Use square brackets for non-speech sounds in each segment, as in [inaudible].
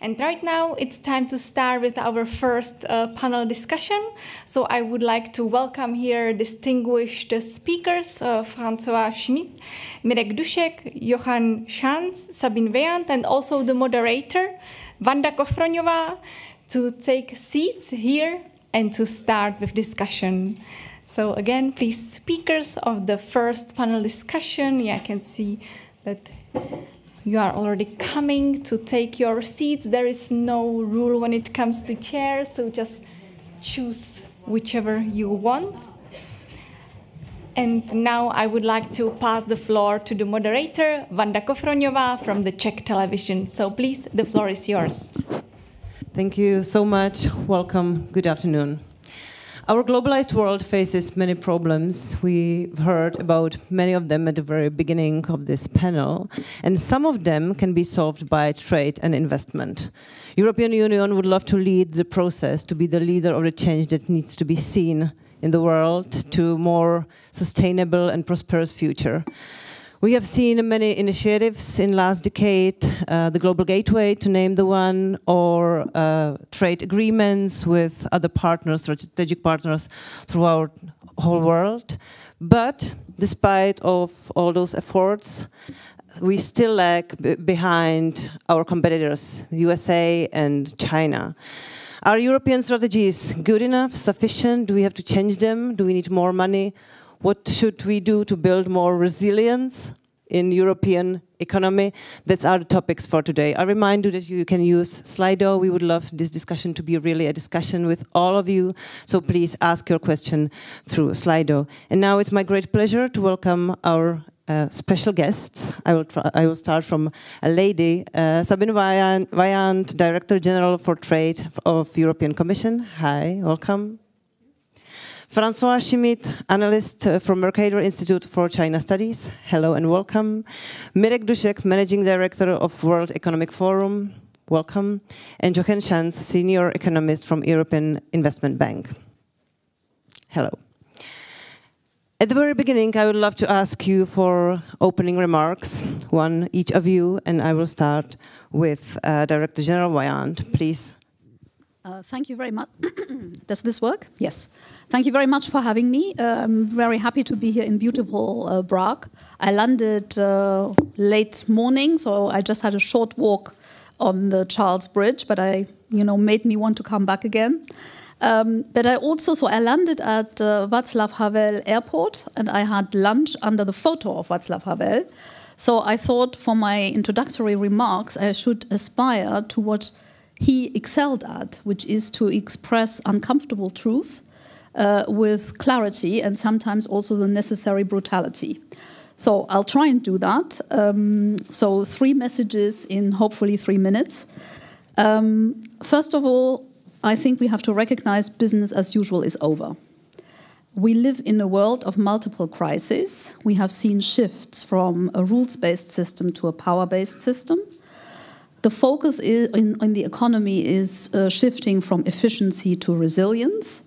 And right now it's time to start with our first uh, panel discussion. So I would like to welcome here distinguished speakers, uh, François Chimits, Mirek Dušek, Johan Schanz, Sabine Weyand, and also the moderator, Vanda Kofroňová, to take seats here and to start with discussion. So again, please, speakers of the first panel discussion, yeah, I can see that you are already coming to take your seats. There is no rule when it comes to chairs, so just choose whichever you want. And now I would like to pass the floor to the moderator, Vanda Kofroňová from the Czech television. So please, the floor is yours. Thank you so much. Welcome. Good afternoon. Our globalized world faces many problems. We've heard about many of them at the very beginning of this panel, and some of them can be solved by trade and investment. European Union would love to lead the process, to be the leader of the change that needs to be seen in the world to a more sustainable and prosperous future. We have seen many initiatives in last decade, uh, the Global Gateway to name the one, or uh, trade agreements with other partners, strategic partners throughout whole world. But despite of all those efforts, we still lag behind our competitors, USA and China. Are European strategies good enough, sufficient? Do we have to change them? Do we need more money? What should we do to build more resilience in European economy? That's our topics for today. I remind you that you can use Slido. We would love this discussion to be really a discussion with all of you. So please ask your question through Slido. And now it's my great pleasure to welcome our uh, special guests. I will, I will start from a lady, uh, Sabine Weyand, Director General for Trade of European Commission. Hi, welcome. François Chimits, analyst uh, from Mercator Institute for China Studies. Hello and welcome. Mirek Dušek, Managing Director of World Economic Forum. Welcome. And Jochen Schanz, Senior Economist from European Investment Bank. Hello. At the very beginning, I would love to ask you for opening remarks, one each of you, and I will start with uh, Director General Weyand. Please uh, thank you very much. [coughs] Does this work? Yes. Thank you very much for having me. Uh, I'm very happy to be here in beautiful uh, Prague. I landed uh, late morning, so I just had a short walk on the Charles Bridge, but I, you know, made me want to come back again. Um, but I also, so I landed at uh, Václav Havel Airport, and I had lunch under the photo of Václav Havel. So I thought, for my introductory remarks, I should aspire to what he excelled at, which is to express uncomfortable truth uh, with clarity and sometimes also the necessary brutality. So I'll try and do that. Um, so, three messages in hopefully three minutes. Um, first of all, I think we have to recognize business as usual is over. We live in a world of multiple crises. We have seen shifts from a rules based system to a power based system. The focus in, in the economy is uh, shifting from efficiency to resilience.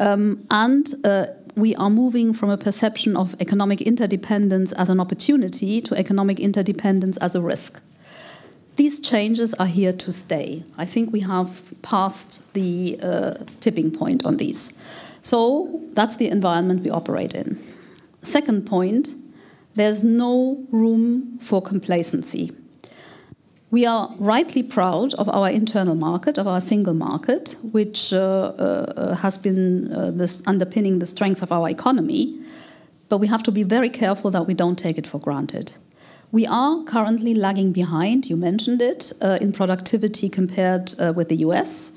Um, and uh, we are moving from a perception of economic interdependence as an opportunity to economic interdependence as a risk. These changes are here to stay. I think we have passed the uh, tipping point on these. So that's the environment we operate in. Second point, there's no room for complacency. We are rightly proud of our internal market, of our single market, which uh, uh, has been uh, this underpinning the strength of our economy. But we have to be very careful that we don't take it for granted. We are currently lagging behind, you mentioned it, uh, in productivity compared uh, with the US.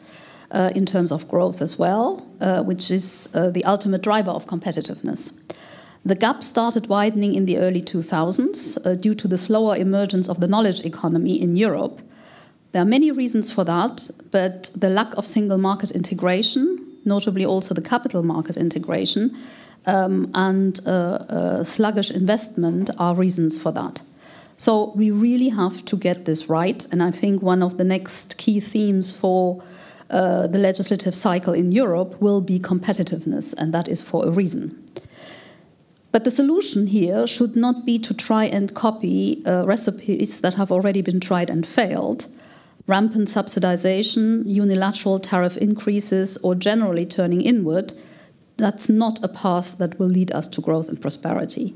Uh, in terms of growth as well, which is the ultimate driver of competitiveness. The gap started widening in the early 2000s uh, due to the slower emergence of the knowledge economy in Europe. There are many reasons for that, but the lack of single market integration, notably also the capital market integration, um, and uh, uh, sluggish investment are reasons for that. So we really have to get this right, and I think one of the next key themes for uh, the legislative cycle in Europe will be competitiveness, and that is for a reason. But the solution here should not be to try and copy uh, recipes that have already been tried and failed. rampant subsidization, unilateral tariff increases, or generally turning inward, that's not a path that will lead us to growth and prosperity.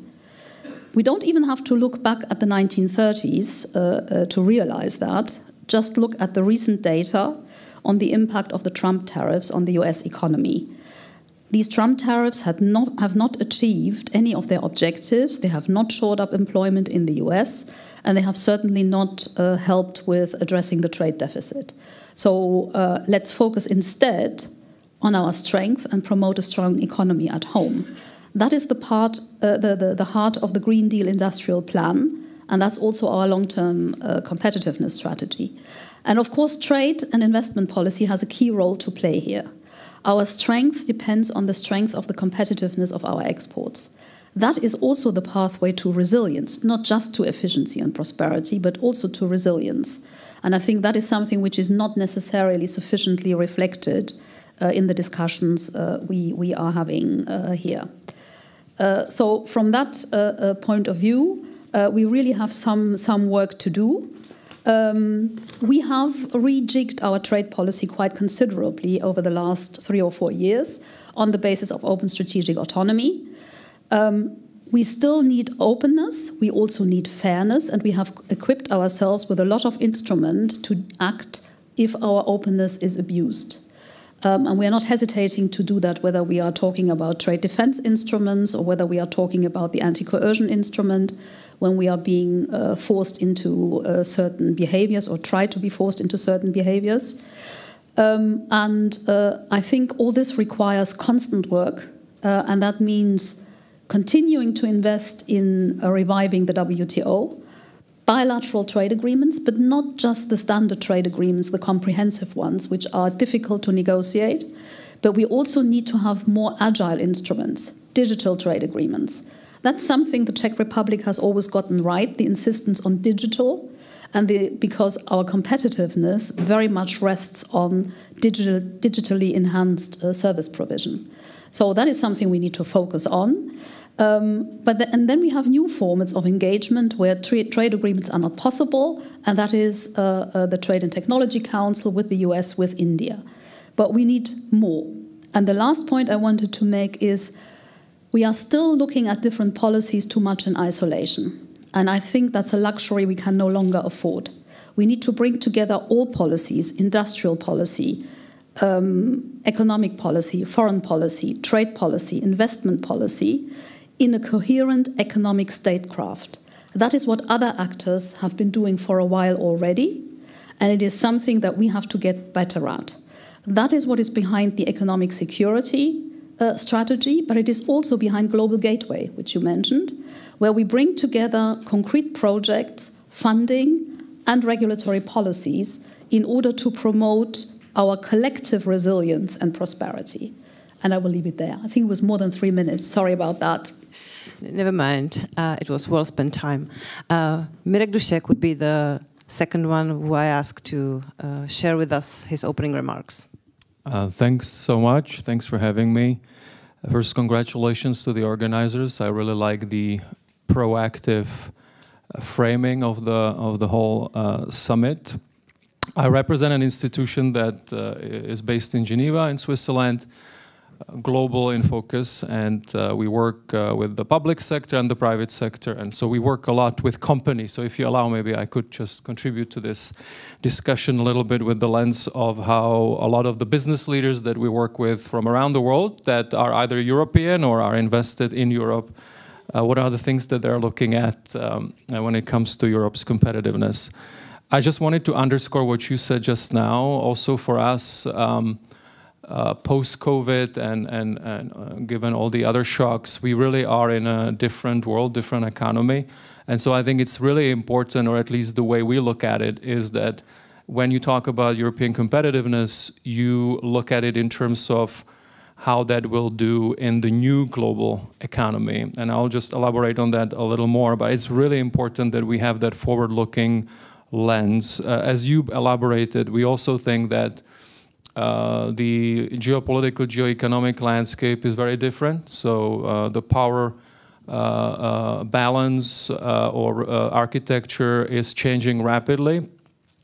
We don't even have to look back at the 1930s uh, uh, to realize that. Just look at the recent data on the impact of the Trump tariffs on the US economy. These Trump tariffs not, have not achieved any of their objectives. They have not shored up employment in the US, and they have certainly not uh, helped with addressing the trade deficit. So uh, let's focus instead on our strengths and promote a strong economy at home. That is the part, uh, the, the, the, heart of the Green Deal industrial plan, and that's also our long term uh, competitiveness strategy. And of course, trade and investment policy has a key role to play here. Our strength depends on the strength of the competitiveness of our exports. That is also the pathway to resilience, not just to efficiency and prosperity, but also to resilience. And I think that is something which is not necessarily sufficiently reflected uh, in the discussions uh, we, we are having uh, here. Uh, so, from that uh, uh, point of view, we really have some, some work to do. Um, we have rejigged our trade policy quite considerably over the last three or four years on the basis of open strategic autonomy. Um, we still need openness, we also need fairness, and we have equipped ourselves with a lot of instrument to act if our openness is abused. Um, and we are not hesitating to do that, whether we are talking about trade defense instruments or whether we are talking about the anti coercion instrument, when we are being uh, forced into uh, certain behaviors or try to be forced into certain behaviors. Um, and uh, I think all this requires constant work, uh, and that means continuing to invest in uh, reviving the WTO, bilateral trade agreements, but not just the standard trade agreements, the comprehensive ones, which are difficult to negotiate. But we also need to have more agile instruments, digital trade agreements. That's something the Czech Republic has always gotten right the insistence on digital. And the, because our competitiveness very much rests on digital, digitally enhanced uh, service provision. So that is something we need to focus on. Um, but the, and then we have new formats of engagement where tra trade agreements are not possible, and that is uh, uh, the Trade and Technology Council with the US, with India. But we need more. And the last point I wanted to make is we are still looking at different policies too much in isolation. And I think that's a luxury we can no longer afford. We need to bring together all policies industrial policy, um, economic policy, foreign policy, trade policy, investment policy in a coherent economic statecraft. That is what other actors have been doing for a while already, and it is something that we have to get better at. That is what is behind the economic security uh, strategy, but it is also behind Global Gateway, which you mentioned, where we bring together concrete projects, funding, and regulatory policies in order to promote our collective resilience and prosperity. And I will leave it there. I think it was more than three minutes. Sorry about that. Never mind. Uh, it was well spent time. Uh, Mirek Dušek would be the second one who I ask to uh, share with us his opening remarks. Uh, thanks so much. Thanks for having me. First, congratulations to the organizers. I really like the proactive uh, framing of the of the whole uh, summit. I represent an institution that is based in Geneva, in Switzerland global in focus, and uh, we work uh, with the public sector and the private sector, and so we work a lot with companies. So, if you allow, maybe I could just contribute to this discussion a little bit with the lens of how a lot of the business leaders that we work with from around the world that are either European or are invested in Europe. Uh, what are the things that they're looking at um, when it comes to Europe's competitiveness? I just wanted to underscore what you said just now. Also, for us, um, uh, post-COVID and, and, and uh, given all the other shocks, we really are in a different world, different economy. And so I think it's really important, or at least the way we look at it, is that when you talk about European competitiveness, you look at it in terms of how that will do in the new global economy. And I'll just elaborate on that a little more, but it's really important that we have that forward-looking lens. Uh, as you elaborated, we also think that uh, the geopolitical, geoeconomic landscape is very different. So uh, the power uh, uh balance uh, or architecture is changing rapidly.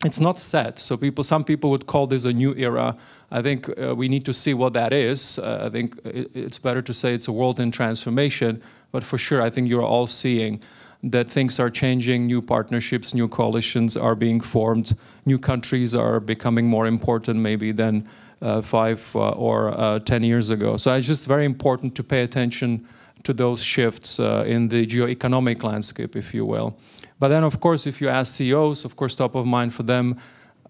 it's not set. So people, some people would call this a new era. I think we need to see what that is. I think it, it's better to say it's a world in transformation. But for sure, I think you're all seeing that things are changing, new partnerships, new coalitions are being formed, new countries are becoming more important maybe than uh, five uh, or uh, 10 years ago. So it's just very important to pay attention to those shifts uh, in the geo-economic landscape, if you will. But then, of course, if you ask CEOs, of course, top of mind for them,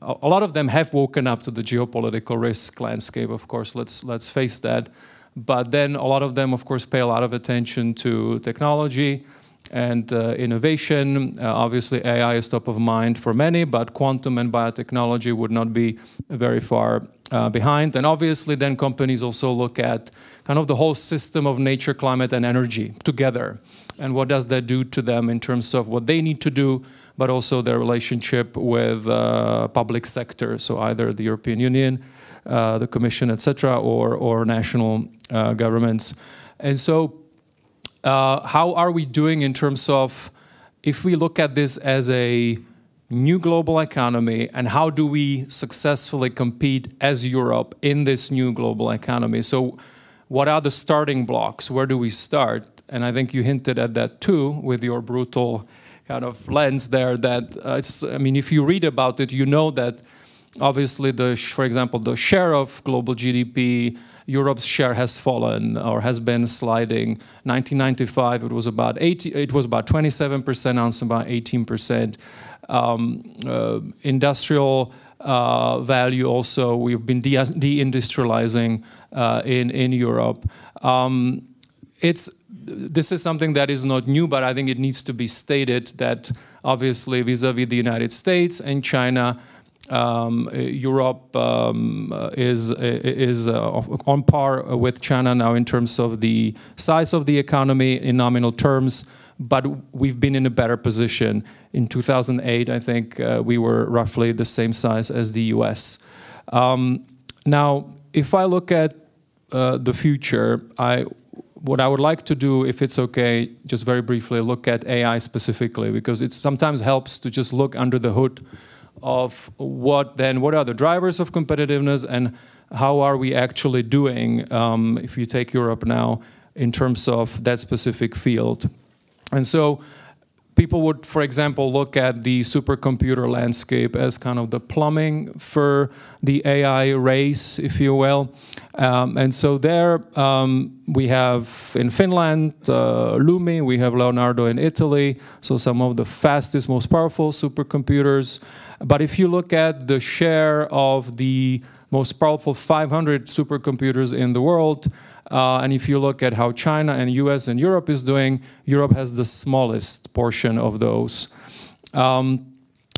a lot of them have woken up to the geopolitical risk landscape. Of course, let's let's face that. But then a lot of them, of course, pay a lot of attention to technology and uh, innovation. Uh, obviously, AI is top of mind for many, but quantum and biotechnology would not be very far uh, behind. And obviously, then companies also look at kind of the whole system of nature, climate, and energy together. And what does that do to them in terms of what they need to do, but also their relationship with uh, public sector, so either the European Union, uh, the Commission, etc., or, or national uh, governments. And so uh, how are we doing in terms of if we look at this as a new global economy and how do we successfully compete as Europe in this new global economy? So, what are the starting blocks? Where do we start? And I think you hinted at that too with your brutal kind of lens there. That uh, it's, I mean, if you read about it, you know that obviously the, for example, the share of global GDP Europe's share has fallen or has been sliding. 1995, it was about 80, it was about 27 percent, now it's about 18 percent. Um, uh, industrial uh, value also, we've been deindustrializing uh, in in Europe. Um, it's this is something that is not new, but I think it needs to be stated that obviously vis-a-vis -vis the United States and China, um, Europe um, is is uh, on par with China now in terms of the size of the economy in nominal terms, but we've been in a better position. In 2008, I think uh, we were roughly the same size as the U.S. Um, now, if I look at uh, the future, I what I would like to do, if it's okay, just very briefly look at AI specifically, because it sometimes helps to just look under the hood of what then, what are the drivers of competitiveness and how are we actually doing, um, if you take Europe now, in terms of that specific field. And so people would, for example, look at the supercomputer landscape as kind of the plumbing for the AI race, if you will. Um, and so there um, we have in Finland uh, Lumi, we have Leonardo in Italy, so some of the fastest, most powerful supercomputers. But if you look at the share of the most powerful 500 supercomputers in the world, uh, and if you look at how China and US and Europe is doing, Europe has the smallest portion of those. Um,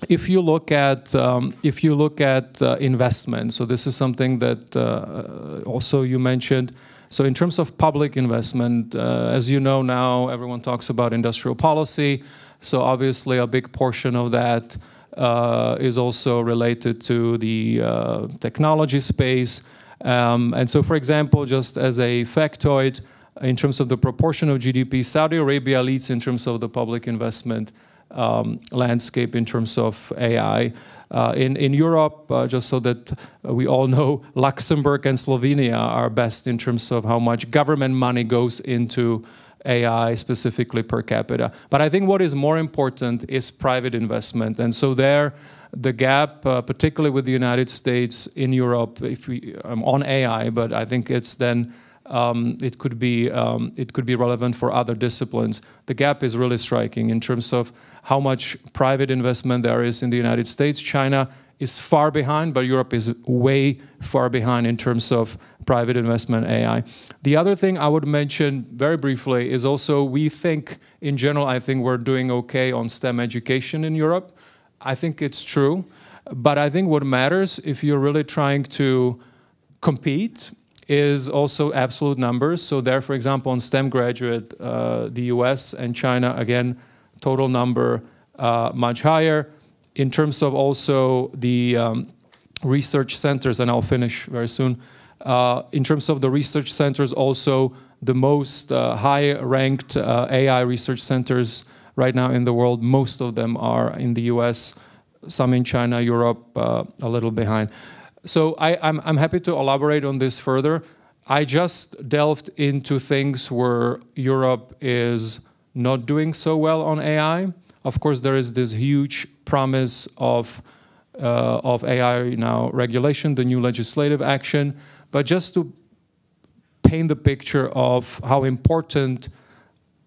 if you look at um, if you look at uh, investment, so this is something that uh, also you mentioned. So in terms of public investment, uh, as you know now, everyone talks about industrial policy. So obviously, a big portion of that uh, is also related to the uh, technology space. Um, and so, for example, just as a factoid, in terms of the proportion of GDP, Saudi Arabia leads in terms of the public investment um, landscape in terms of AI. Uh, in, in Europe, uh, just so that we all know, Luxembourg and Slovenia are best in terms of how much government money goes into AI specifically per capita. But I think what is more important is private investment. And so there, the gap, uh, particularly with the United States in Europe, if we um, on AI, but I think it's then um, it could be um, it could be relevant for other disciplines. The gap is really striking in terms of how much private investment there is in the United States. China is far behind, but Europe is way far behind in terms of private investment AI. The other thing I would mention very briefly is also we think, in general, I think we're doing okay on STEM education in Europe. I think it's true, but I think what matters if you're really trying to compete is also absolute numbers. So there, for example, on STEM graduate, uh, the US and China, again, total number uh, much higher in terms of also the um, research centers, and I'll finish very soon. Uh, in terms of the research centers, also the most uh, high-ranked uh, AI research centers right now in the world, most of them are in the US. some in China, Europe uh, a little behind. So I, I'm, I'm happy to elaborate on this further. I just delved into things where Europe is not doing so well on AI. Of course, there is this huge promise of uh, of AI now regulation, the new legislative action. But just to paint the picture of how important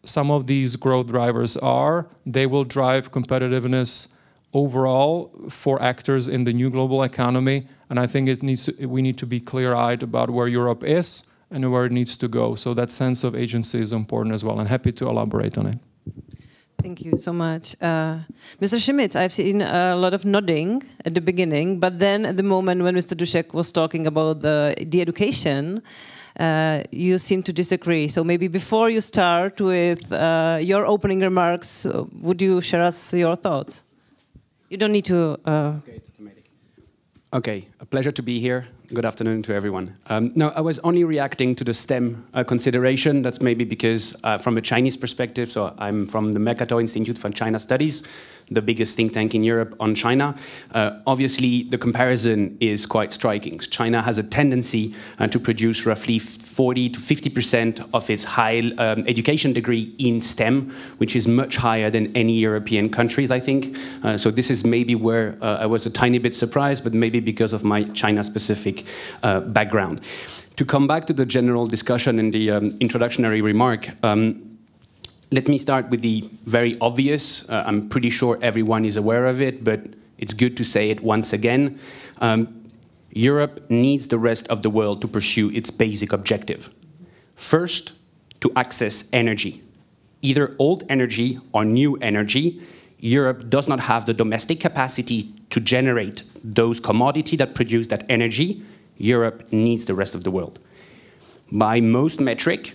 some of these growth drivers are, they will drive competitiveness overall for actors in the new global economy. And I think it needs to, we need to be clear-eyed about where Europe is and where it needs to go. So that sense of agency is important as well. And happy to elaborate on it. Thank you so much. Uh, Mr. Chimits, I've seen a lot of nodding at the beginning, but then at the moment when Mr. Dušek was talking about the, the education, uh, you seem to disagree. So maybe before you start with uh, your opening remarks, uh, would you share us your thoughts? You don't need to. Okay. Okay, a pleasure to be here. Good afternoon to everyone. Um, no, I was only reacting to the STEM uh, consideration. That's maybe because, uh, from a Chinese perspective, so I'm from the Mercator Institute for China Studies, the biggest think tank in Europe on China. Uh, obviously, the comparison is quite striking. China has a tendency uh, to produce roughly 40 to 50% of its high um, education degree in STEM, which is much higher than any European countries, I think. Uh, so this is maybe where uh, I was a tiny bit surprised, but maybe because of my China-specific uh, background. To come back to the general discussion and the um, introductory remark, um, let me start with the very obvious. Uh, I'm pretty sure everyone is aware of it, but it's good to say it once again. Um, Europe needs the rest of the world to pursue its basic objective. First, to access energy, either old energy or new energy. Europe does not have the domestic capacity to generate those commodities that produce that energy. Europe needs the rest of the world. By most metric,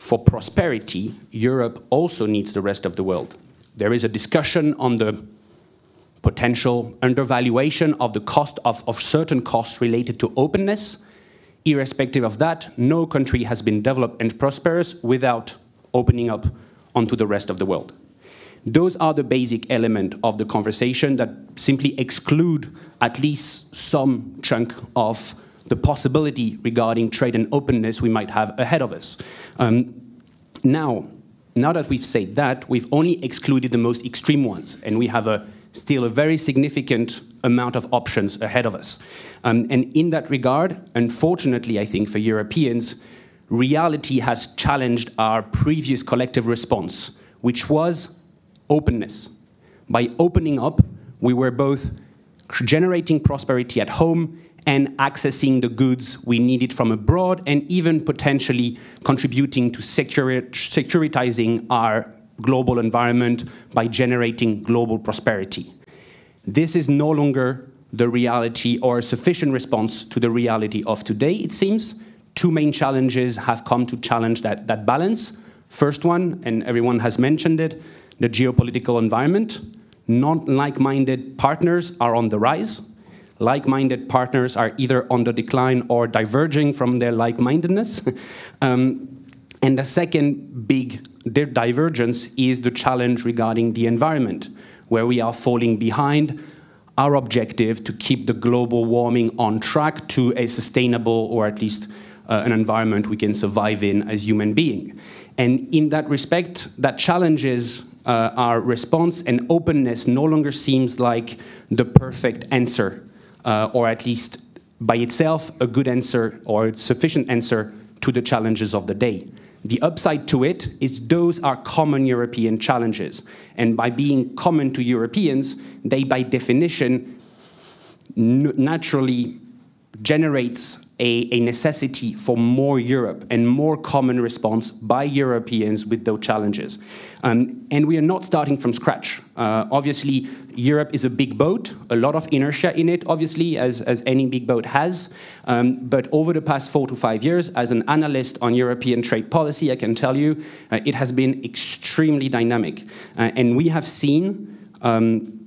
for prosperity, Europe also needs the rest of the world. There is a discussion on the potential undervaluation of the cost of, of certain costs related to openness. Irrespective of that, no country has been developed and prosperous without opening up onto the rest of the world. Those are the basic element of the conversation that simply exclude at least some chunk of the possibility regarding trade and openness we might have ahead of us. Um, now, now that we've said that, we've only excluded the most extreme ones, and we have a, still a very significant amount of options ahead of us. Um, and in that regard, unfortunately, I think for Europeans, reality has challenged our previous collective response, which was openness. By opening up, we were both generating prosperity at home and accessing the goods we needed from abroad, and even potentially contributing to securitizing our global environment by generating global prosperity. This is no longer the reality or a sufficient response to the reality of today, it seems. Two main challenges have come to challenge that, that balance. First one, and everyone has mentioned it, the geopolitical environment. Non like minded partners are on the rise like-minded partners are either on the decline or diverging from their like-mindedness. [laughs] um, and the second big divergence is the challenge regarding the environment, where we are falling behind our objective to keep the global warming on track to a sustainable or at least uh, an environment we can survive in as human beings. And in that respect, that challenges uh, our response and openness no longer seems like the perfect answer uh, or at least by itself a good answer or sufficient answer to the challenges of the day. The upside to it is those are common European challenges. And by being common to Europeans, they by definition naturally generates a, a, necessity for more Europe and more common response by Europeans with those challenges. Um, and we are not starting from scratch. Uh, obviously, Europe is a big boat, a lot of inertia in it, obviously, as, as any big boat has. Um, but over the past four to five years, as an analyst on European trade policy, I can tell you uh, it has been extremely dynamic. Uh, and we have seen um,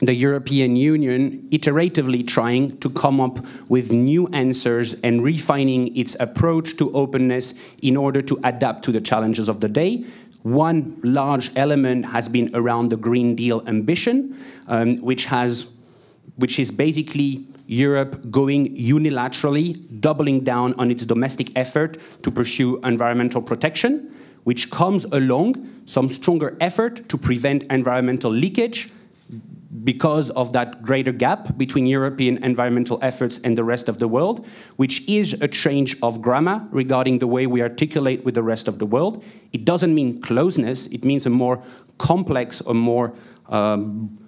the European Union iteratively trying to come up with new answers and refining its approach to openness in order to adapt to the challenges of the day. One large element has been around the Green Deal ambition, um, which has which is basically Europe going unilaterally, doubling down on its domestic effort to pursue environmental protection, which comes along some stronger effort to prevent environmental leakage because of that greater gap between European environmental efforts and the rest of the world, which is a change of grammar regarding the way we articulate with the rest of the world. It doesn't mean closeness, it means a more complex, a more um,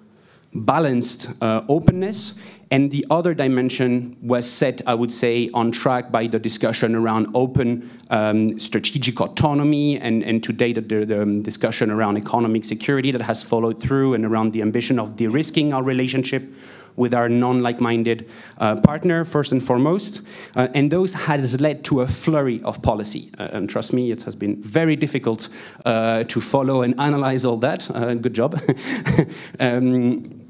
balanced uh, openness. And the other dimension was set, I would say, on track by the discussion around open um, strategic autonomy and, and today the, the, um, discussion around economic security that has followed through and around the ambition of de-risking our relationship with our non-like-minded uh, partner, first and foremost. Uh, and those has led to a flurry of policy. Uh, and trust me, it has been very difficult uh, to follow and analyze all that. Uh, good job. [laughs] um,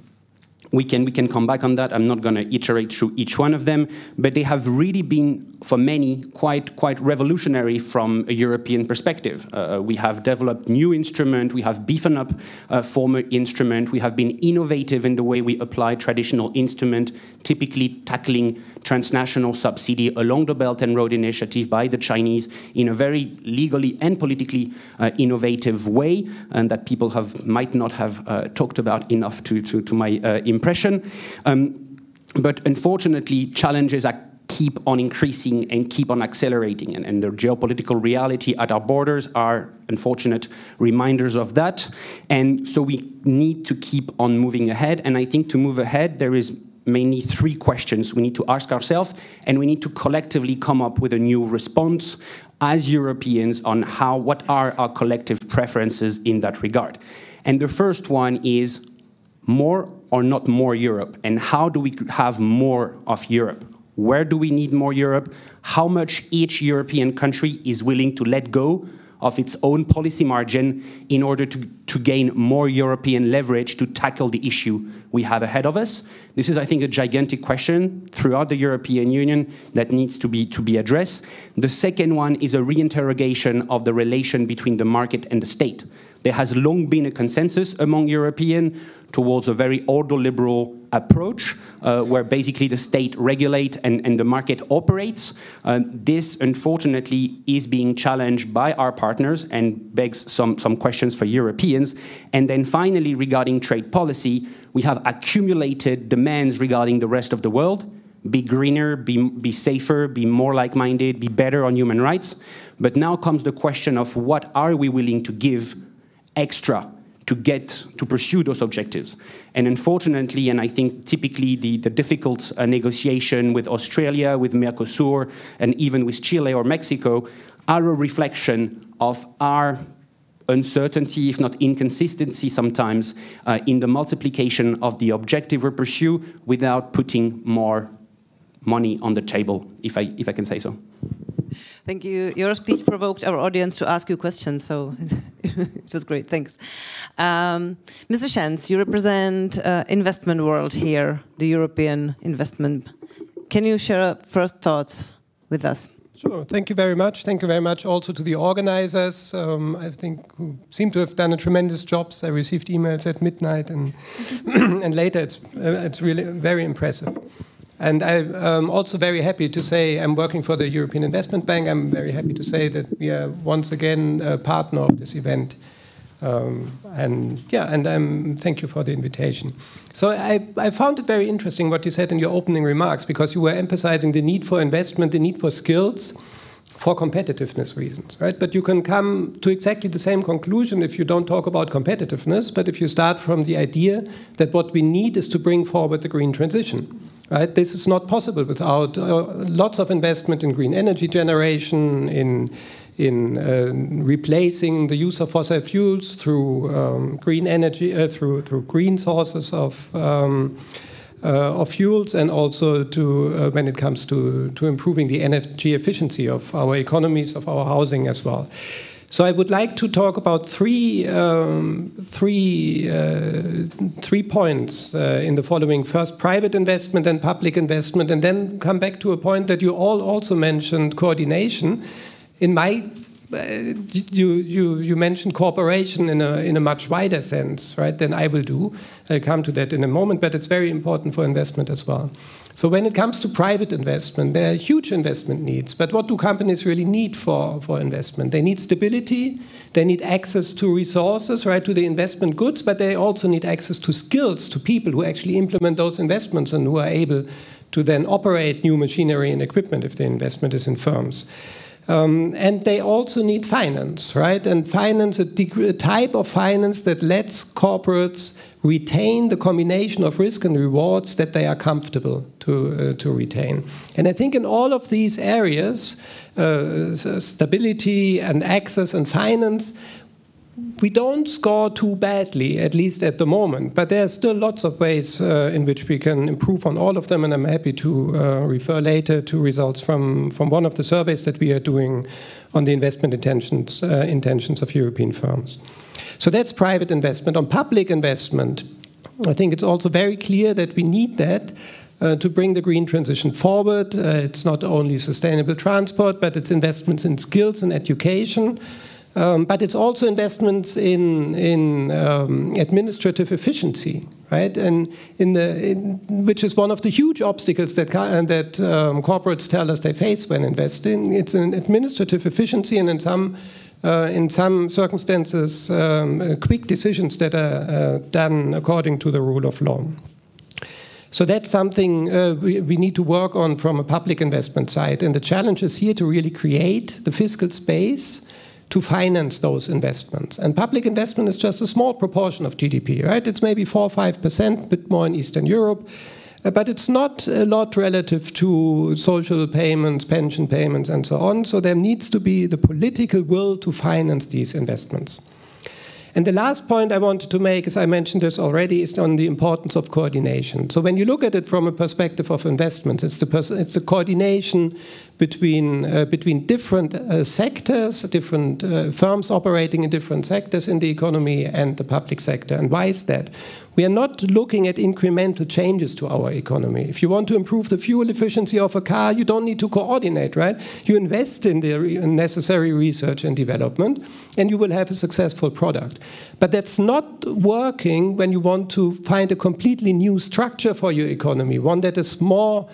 we can, we can come back on that. I'm not going to iterate through each one of them, but they have really been, for many, quite, quite revolutionary from a European perspective. Uh, we have developed new instrument, we have beefed up uh, former instrument, we have been innovative in the way we apply traditional instrument, typically tackling transnational subsidy along the Belt and Road Initiative by the Chinese in a very legally and politically uh, innovative way, and that people have might not have uh, talked about enough to, to, to my uh, impression. Um, but unfortunately, challenges are keep on increasing and keep on accelerating. And, and, the geopolitical reality at our borders are unfortunate reminders of that. And so we need to keep on moving ahead. And I think to move ahead, there is mainly three questions we need to ask ourselves, and we need to collectively come up with a new response as Europeans on how what are our collective preferences in that regard. And the first one is more or not more Europe, and how do we have more of Europe? Where do we need more Europe? How much each European country is willing to let go of its own policy margin in order to, to gain more European leverage to tackle the issue we have ahead of us. This is, I think, a gigantic question throughout the European Union that needs to be, to be addressed. The second one is a reinterrogation of the relation between the market and the state. There has long been a consensus among Europeans towards a very ordoliberal approach uh, where basically the state regulates and, and, the market operates. Uh, this, unfortunately, is being challenged by our partners and begs some, some questions for Europeans. And then finally, regarding trade policy, we have accumulated demands regarding the rest of the world be greener, be, be safer, be more like-minded, be better on human rights. But now comes the question of what are we willing to give extra to get to pursue those objectives. And unfortunately, and I think typically the, the difficult uh, negotiation with Australia, with Mercosur, and even with Chile or Mexico are a reflection of our uncertainty, if not inconsistency sometimes, uh, in the multiplication of the objective we pursue without putting more money on the table, if I, if I can say so. Thank you. Your speech provoked our audience to ask you questions, so [laughs] it was great. Thanks. Um, Mr. Schanz, you represent uh, investment world here, the European investment. Can you share first thoughts with us? Sure. Thank you very much. Thank you very much also to the organizers. Um, I think who seem to have done a tremendous job. I received emails at midnight and [clears throat] and later. It's uh, it's really very impressive. And I'm um, also very happy to say I'm working for the European Investment Bank. I'm very happy to say that we are once again a partner of this event. Um, and yeah, and um, thank you for the invitation. So I, I, found it very interesting what you said in your opening remarks because you were emphasizing the need for investment, the need for skills for competitiveness reasons, right? But you can come to exactly the same conclusion if you don't talk about competitiveness, but if you start from the idea that what we need is to bring forward the green transition. Right? This is not possible without uh, lots of investment in green energy generation, in in uh, replacing the use of fossil fuels through um, green energy, uh, through through green sources of. Um, uh, of fuels and also to uh, when it comes to, to improving the energy efficiency of our economies, of our housing as well. So I would like to talk about three, um, three, uh, three points uh, in the following. First, private investment and public investment, and then come back to a point that you all also mentioned, coordination. In my you, you, you mentioned cooperation in a, in a much wider sense, right, than I will do. I'll come to that in a moment, but it's very important for investment as well. So when it comes to private investment, there are huge investment needs. But what do companies really need for, for investment? They need stability, they need access to resources, right, to the investment goods, but they also need access to skills, to people who actually implement those investments and who are able to then operate new machinery and equipment if the investment is in firms. Um, and they also need finance, right? And finance, a, a, type of finance that lets corporates retain the combination of risk and rewards that they are comfortable to, uh, to retain. And I think in all of these areas, uh, stability and access and finance, we don't score too badly, at least at the moment. But there are still lots of ways uh, in which we can improve on all of them, and I'm happy to uh, refer later to results from, from one of the surveys that we are doing on the investment intentions, uh, intentions of European firms. So that's private investment. On public investment, I think it's also very clear that we need that. Uh, to bring the green transition forward. Uh, it's not only sustainable transport, but it's investments in skills and education. Um, but it's also investments in, in um, administrative efficiency, right? And in the, in, which is one of the huge obstacles that, that um, corporates tell us they face when investing. It's an administrative efficiency, and in some uh, in some circumstances, um, quick decisions that are uh, done according to the rule of law. So that's something uh, we, we, need to work on from a public investment side. And the challenge is here to really create the fiscal space to finance those investments. And public investment is just a small proportion of GDP, right? It's maybe 4 or 5%, a bit more in Eastern Europe. Uh, but it's not a lot relative to social payments, pension payments, and so on. So there needs to be the political will to finance these investments. And the last point I wanted to make, as I mentioned this already, is on the importance of coordination. So when you look at it from a perspective of investments, it's the, it's the coordination between, uh, between different uh, sectors, different uh, firms operating in different sectors in the economy and the public sector. And why is that? We are not looking at incremental changes to our economy. If you want to improve the fuel efficiency of a car, you don't need to coordinate, right? You invest in the necessary research and development, and you will have a successful product. But that's not working when you want to find a completely new structure for your economy, one that is more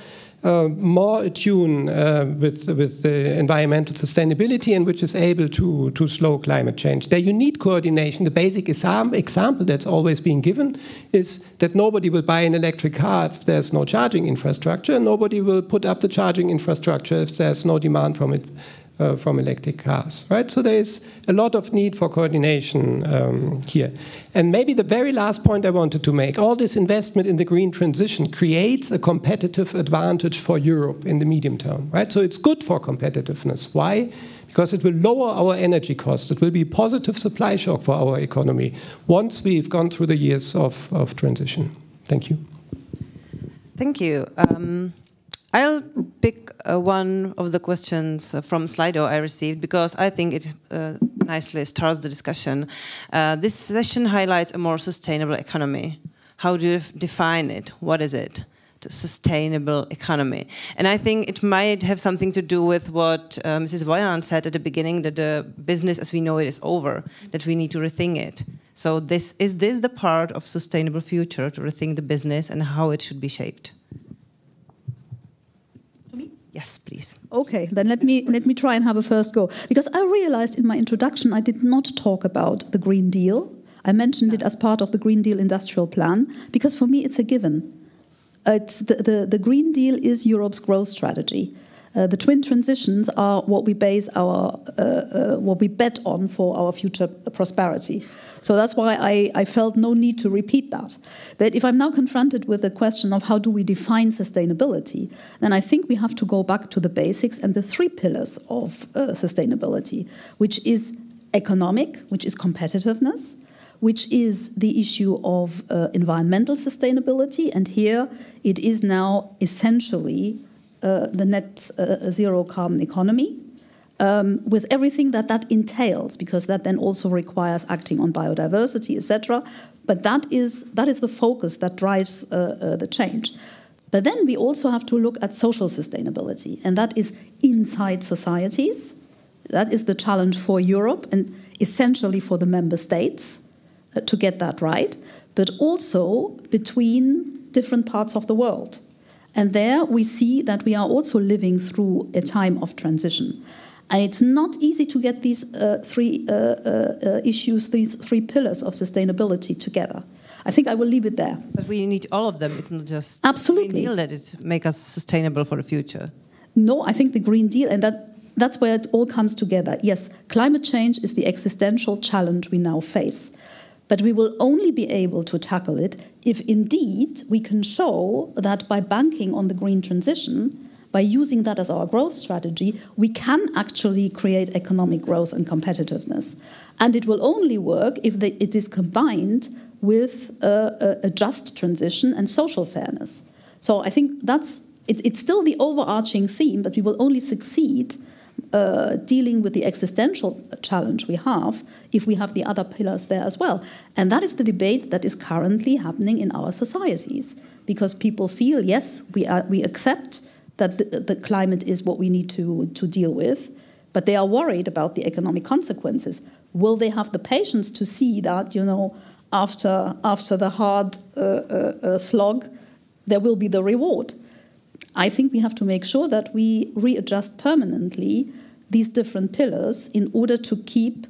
uh, more attuned uh, with, with environmental sustainability and which is able to, to slow climate change. There you need coordination. The basic example that's always being given is that nobody will buy an electric car if there's no charging infrastructure. Nobody will put up the charging infrastructure if there's no demand from it uh, from electric cars, right? So there is a lot of need for coordination um, here. And maybe the very last point I wanted to make, all this investment in the green transition creates a competitive advantage for Europe in the medium term, right? So it's good for competitiveness. Why? Because it will lower our energy costs. It will be a positive supply shock for our economy once we've gone through the years of, of transition. Thank you. Thank you. Um, I'll pick uh, one of the questions uh, from Slido I received because I think it uh, nicely starts the discussion. Uh, this session highlights a more sustainable economy. How do you define it? What is it? Sustainable economy. And I think it might have something to do with what uh, Mrs. Weyand said at the beginning, that the business as we know it is over, that we need to rethink it. So this is this the part of sustainable future, to rethink the business and how it should be shaped? Yes, please. Okay, then let me let me try and have a first go because I realized in my introduction I did not talk about the Green Deal. I mentioned it as part of the Green Deal industrial plan because for me it's a given. It's the, the, the Green Deal is Europe's growth strategy. Uh, the twin transitions are what we base our uh, uh, what we bet on for our future prosperity. So that's why I, I, felt no need to repeat that. But if I'm now confronted with the question of how do we define sustainability, then I think we have to go back to the basics and the three pillars of uh, sustainability, which is economic, which is competitiveness, which is the issue of uh, environmental sustainability. And here it is now essentially the net uh, zero carbon economy. Um, with everything that that entails, because that then also requires acting on biodiversity, etc. But that is that is the focus that drives uh, uh, the change. But then we also have to look at social sustainability, and that is inside societies. That is the challenge for Europe and essentially for the member states uh, to get that right, but also between different parts of the world. And there we see that we are also living through a time of transition. And it's not easy to get these uh, three uh, uh, uh issues, these three pillars of sustainability together. I think I will leave it there. But we need all of them. It's not just absolutely Green Deal that it make us sustainable for the future. No, I think the Green Deal and that that's where it all comes together. Yes, climate change is the existential challenge we now face. But we will only be able to tackle it if indeed we can show that by banking on the green transition, by using that as our growth strategy, we can actually create economic growth and competitiveness. And it will only work if it is combined with a, a, just transition and social fairness. So I think that's it, it's still the overarching theme, but we will only succeed uh, dealing with the existential challenge we have if we have the other pillars there as well. And that is the debate that is currently happening in our societies because people feel yes, we, are, we accept that the, the climate is what we need to, to deal with, but they are worried about the economic consequences. Will they have the patience to see that, you know, after, after the hard uh, uh, uh slog, there will be the reward? I think we have to make sure that we readjust permanently these different pillars in order to keep,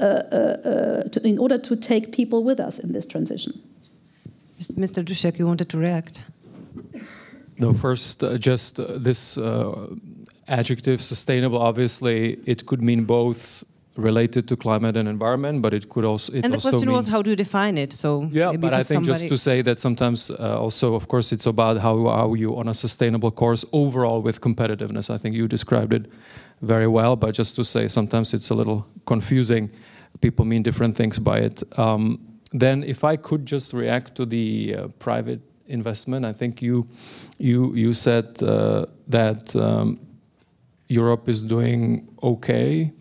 uh, uh, uh, to, in order to take people with us in this transition. Mr. Duszek, you wanted to react. No, first, uh, just uh, this uh, adjective sustainable, obviously, it could mean both related to climate and environment, but it could also. It and the also question was how do you define it? So yeah, but I think just to say that sometimes uh, also, of course, it's about how are you on a sustainable course overall with competitiveness. I think you described it very well, but just to say sometimes it's a little confusing. People mean different things by it. Um, then, if I could just react to the uh, private investment, I think you you you said uh, that um, Europe is doing okay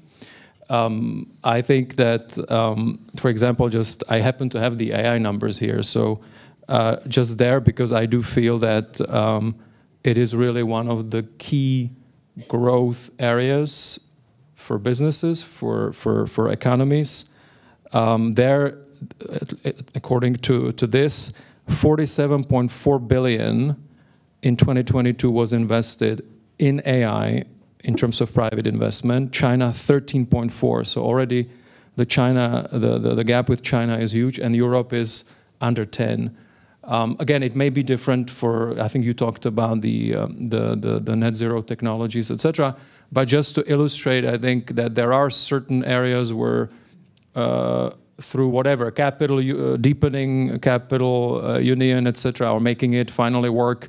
um, I think that, um, for example, just I happen to have the AI numbers here, so uh, just there because I do feel that um, it is really one of the key growth areas for businesses, for for for economies. Um, there, according to to this, 47.4 billion in 2022 was invested in AI in terms of private investment. China 13.4. So already the China the, the, the, gap with China is huge, and Europe is under 10. Um, again, it may be different for. I think you talked about the um, the, the, the net zero technologies, etc. But just to illustrate, I think that there are certain areas where. Uh, through whatever capital uh, deepening capital uh, union etc or making it finally work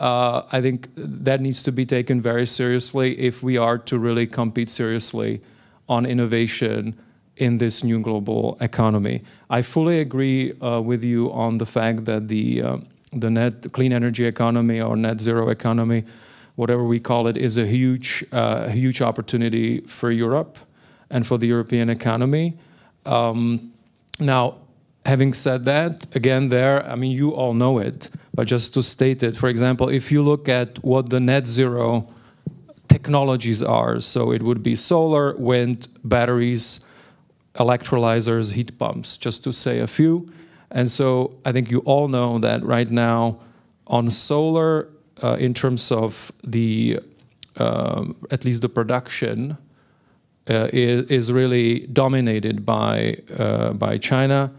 uh, I think that needs to be taken very seriously if we are to really compete seriously on innovation in this new global economy. I fully agree uh, with you on the fact that the uh, the net clean energy economy or net zero economy, whatever we call it, is a huge uh, huge opportunity for Europe and for the European economy. Um, now, having said that, again, there, I mean, you all know it, but just to state it, for example, if you look at what the net zero technologies are, so it would be solar, wind, batteries, electrolyzers, heat pumps, just to say a few. And so I think you all know that right now on solar, uh, in terms of the, uh, at least the production, uh, is, is, really dominated by, uh, by China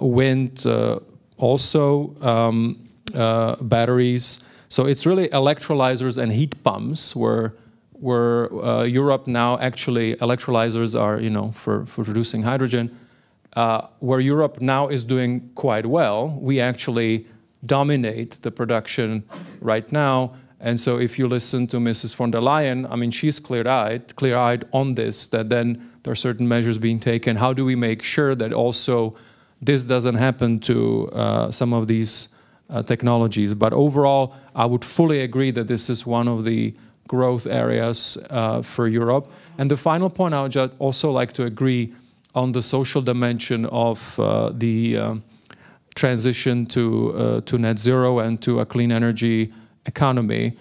wind, uh, also um, uh, batteries. So it's really electrolyzers and heat pumps where where uh, Europe now actually electrolyzers are you know for, for producing hydrogen uh, where Europe now is doing quite well we actually dominate the production right now and so if you listen to Mrs. von der Leyen I mean she's clear-eyed clear-eyed on this that then there are certain measures being taken how do we make sure that also this doesn't happen to uh, some of these uh, technologies. But overall, I would fully agree that this is one of the growth areas uh, for Europe. And the final point, I would just also like to agree on the social dimension of uh, the uh, transition to, uh, to net zero and to a clean energy economy.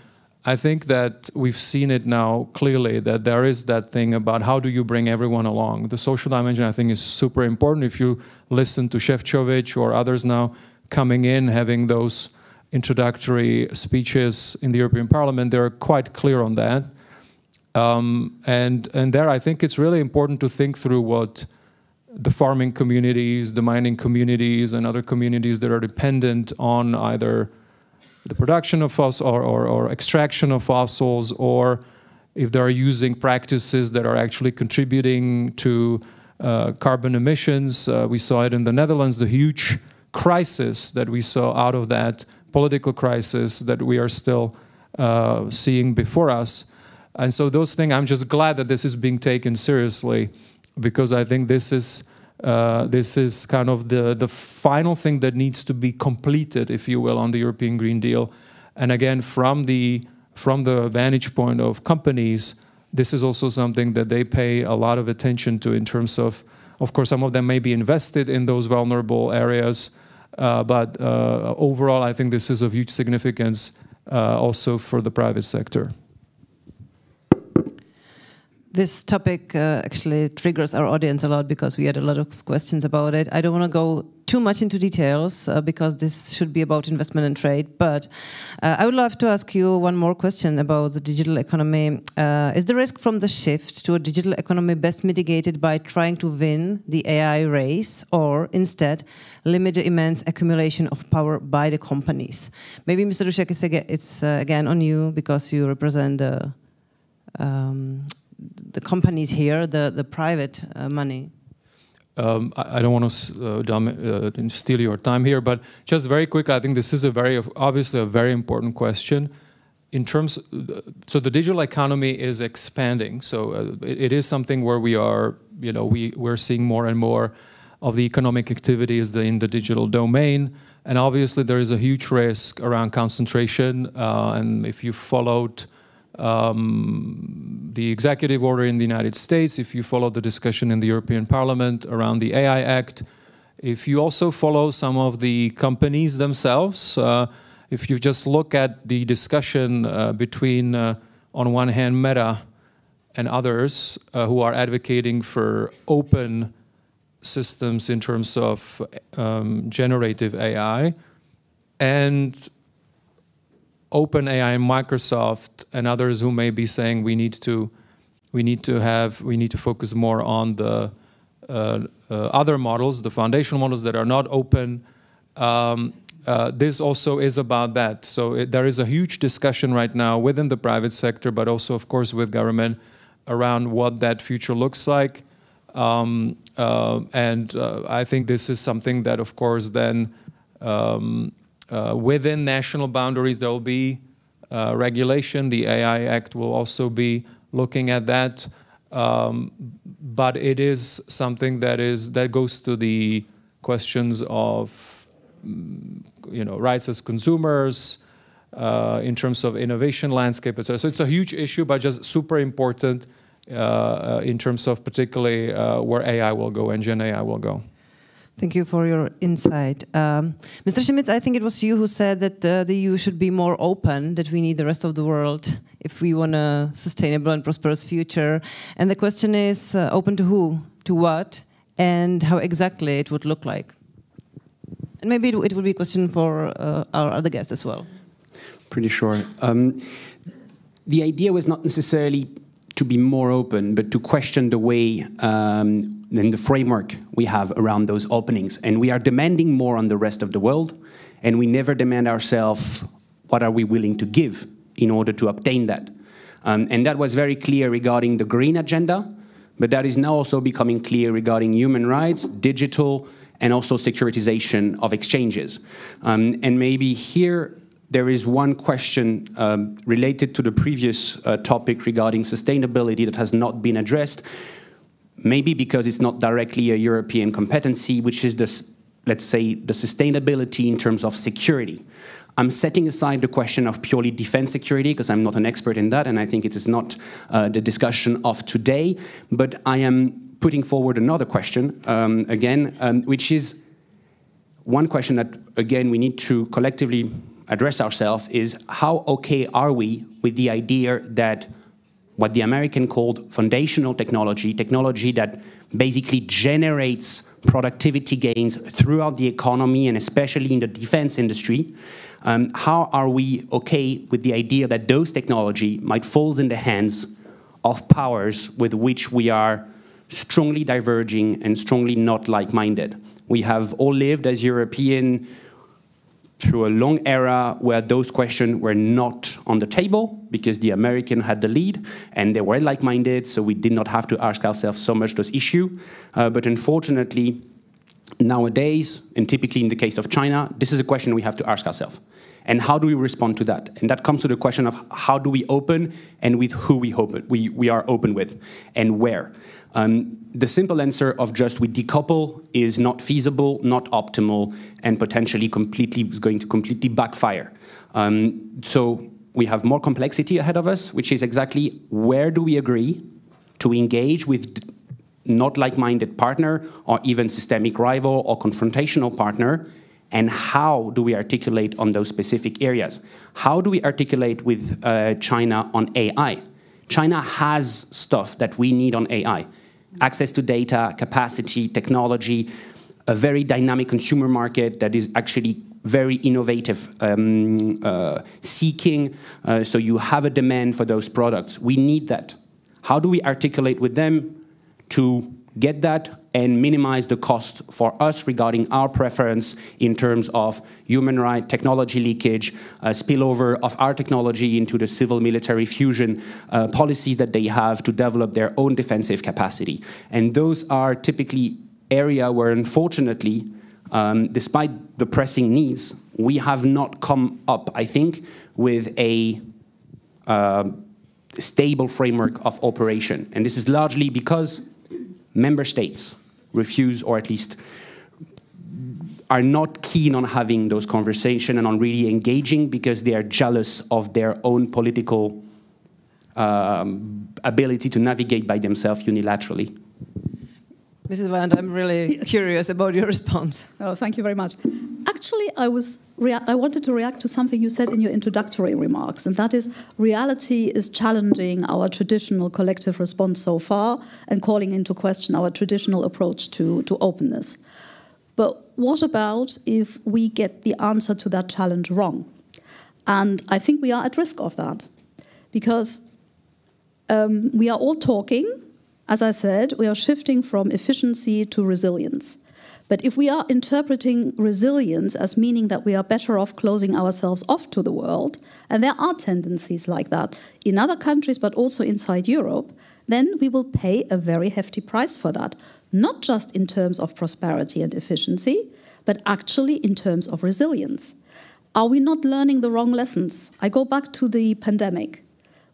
I think that we've seen it now clearly that there is that thing about how do you bring everyone along. The social dimension, I think, is super important. If you listen to Šefčovič or others now coming in, having those introductory speeches in the European Parliament, they're quite clear on that. Um, and and there, I think it's really important to think through what the farming communities, the mining communities, and other communities that are dependent on either the production of fossils or, or, or, extraction of fossils, or if they're using practices that are actually contributing to uh, carbon emissions. Uh, we saw it in the Netherlands, the huge crisis that we saw out of that political crisis that we are still uh, seeing before us. And so those things, I'm just glad that this is being taken seriously because I think this is uh, this is kind of the, the final thing that needs to be completed, if you will, on the European Green Deal. And again, from the, from the vantage point of companies, this is also something that they pay a lot of attention to in terms of, of course, some of them may be invested in those vulnerable areas, uh, but uh, overall, I think this is of huge significance uh, also for the private sector. This topic uh, actually triggers our audience a lot because we had a lot of questions about it. I don't want to go too much into details uh, because this should be about investment and trade. But uh, I would love to ask you one more question about the digital economy. Uh, is the risk from the shift to a digital economy best mitigated by trying to win the AI race or instead limit the immense accumulation of power by the companies? Maybe Mr. Dušek, it's uh, again on you because you represent the um, the companies here, the the private uh, money? Um, I, I, don't want to uh, uh, steal your time here, but just very quickly, I think this is a very obviously a very important question. In terms, so the digital economy is expanding. So uh, it, it is something where we are, you know, we we're seeing more and more of the economic activities in the digital domain. And obviously, there is a huge risk around concentration. Uh, and if you followed um, the executive order in the United States, if you follow the discussion in the European Parliament around the AI Act, if you also follow some of the companies themselves, uh, if you just look at the discussion uh, between, uh, on one hand, Meta and others uh, who are advocating for open systems in terms of um, generative AI, and OpenAI, and Microsoft, and others who may be saying we need to we need to have we need to focus more on the uh, uh, other models, the foundational models that are not open. Um, uh, this also is about that. So it, there is a huge discussion right now within the private sector, but also, of course, with government around what that future looks like. Um, uh, and uh, I think this is something that, of course, then um, uh, within national boundaries, there will be uh, regulation. The AI Act will also be looking at that. Um, but it is something that is that goes to the questions of mm, you know rights as consumers uh, in terms of innovation landscape etc. So it's a huge issue, but just super important uh, uh in terms of particularly uh, where AI will go and Gen AI will go. Thank you for your insight. Um, Mr. Chimits, I think it was you who said that uh, the EU should be more open, that we need the rest of the world if we want a sustainable and prosperous future. And the question is uh, open to who, to what, and how exactly it would look like. And maybe it, it would be a question for uh, our other guests as well. Pretty sure. Um, the idea was not necessarily to be more open, but to question the way um, and the framework we have around those openings. And we are demanding more on the rest of the world, and we never demand ourselves what are we willing to give in order to obtain that. Um, and that was very clear regarding the green agenda, but that is now also becoming clear regarding human rights, digital, and also securitization of exchanges. Um, and maybe here there is one question um, related to the previous uh, topic regarding sustainability that has not been addressed, maybe because it's not directly a European competency, which is let's say, the sustainability in terms of security. I'm setting aside the question of purely defense security because I'm not an expert in that, and I think it is not uh, the discussion of today. But I am putting forward another question um, again, um, which is one question that, again, we need to collectively address ourselves is how okay are we with the idea that what the American called foundational technology, technology that basically generates productivity gains throughout the economy and especially in the defense industry. Um, how are we okay with the idea that those technology might fall in the hands of powers with which we are strongly diverging and strongly not like-minded? We have all lived as European through a long era where those questions were not on the table because the American had the lead and they were like-minded, so we did not have to ask ourselves so much those issues. Uh, but unfortunately, nowadays, and typically in the case of China, this is a question we have to ask ourselves. And how do we respond to that? And that comes to the question of how do we open and with who we, open, we, we are open with and where. Um, the simple answer of just we decouple is not feasible, not optimal, and potentially completely is going to completely backfire. Um, so we have more complexity ahead of us, which is exactly where do we agree to engage with not like-minded partner or even systemic rival or confrontational partner and how do we articulate on those specific areas? How do we articulate with uh, China on AI? China has stuff that we need on AI access to data, capacity, technology, a very dynamic consumer market that is actually very innovative, um, uh, seeking, uh, so you have a demand for those products. We need that. How do we articulate with them to get that and minimize the cost for us regarding our preference in terms of human right, technology leakage, uh, spillover of our technology into the civil-military fusion uh, policies that they have to develop their own defensive capacity. And those are typically area where, unfortunately, um, despite the pressing needs, we have not come up, I think, with a uh, stable framework of operation. And this is largely because member states refuse or at least are not keen on having those conversations and on really engaging because they are jealous of their own political um, ability to navigate by themselves unilaterally. Mrs. Weyand, I'm really curious about your response. Oh, thank you very much. Actually, I was I wanted to react to something you said in your introductory remarks, and that is reality is challenging our traditional collective response so far and calling into question our traditional approach to, to openness. But what about if we get the answer to that challenge wrong? And I think we are at risk of that because um, we are all talking, as I said, we are shifting from efficiency to resilience. But if we are interpreting resilience as meaning that we are better off closing ourselves off to the world, and there are tendencies like that in other countries, but also inside Europe, then we will pay a very hefty price for that, not just in terms of prosperity and efficiency, but actually in terms of resilience. Are we not learning the wrong lessons? I go back to the pandemic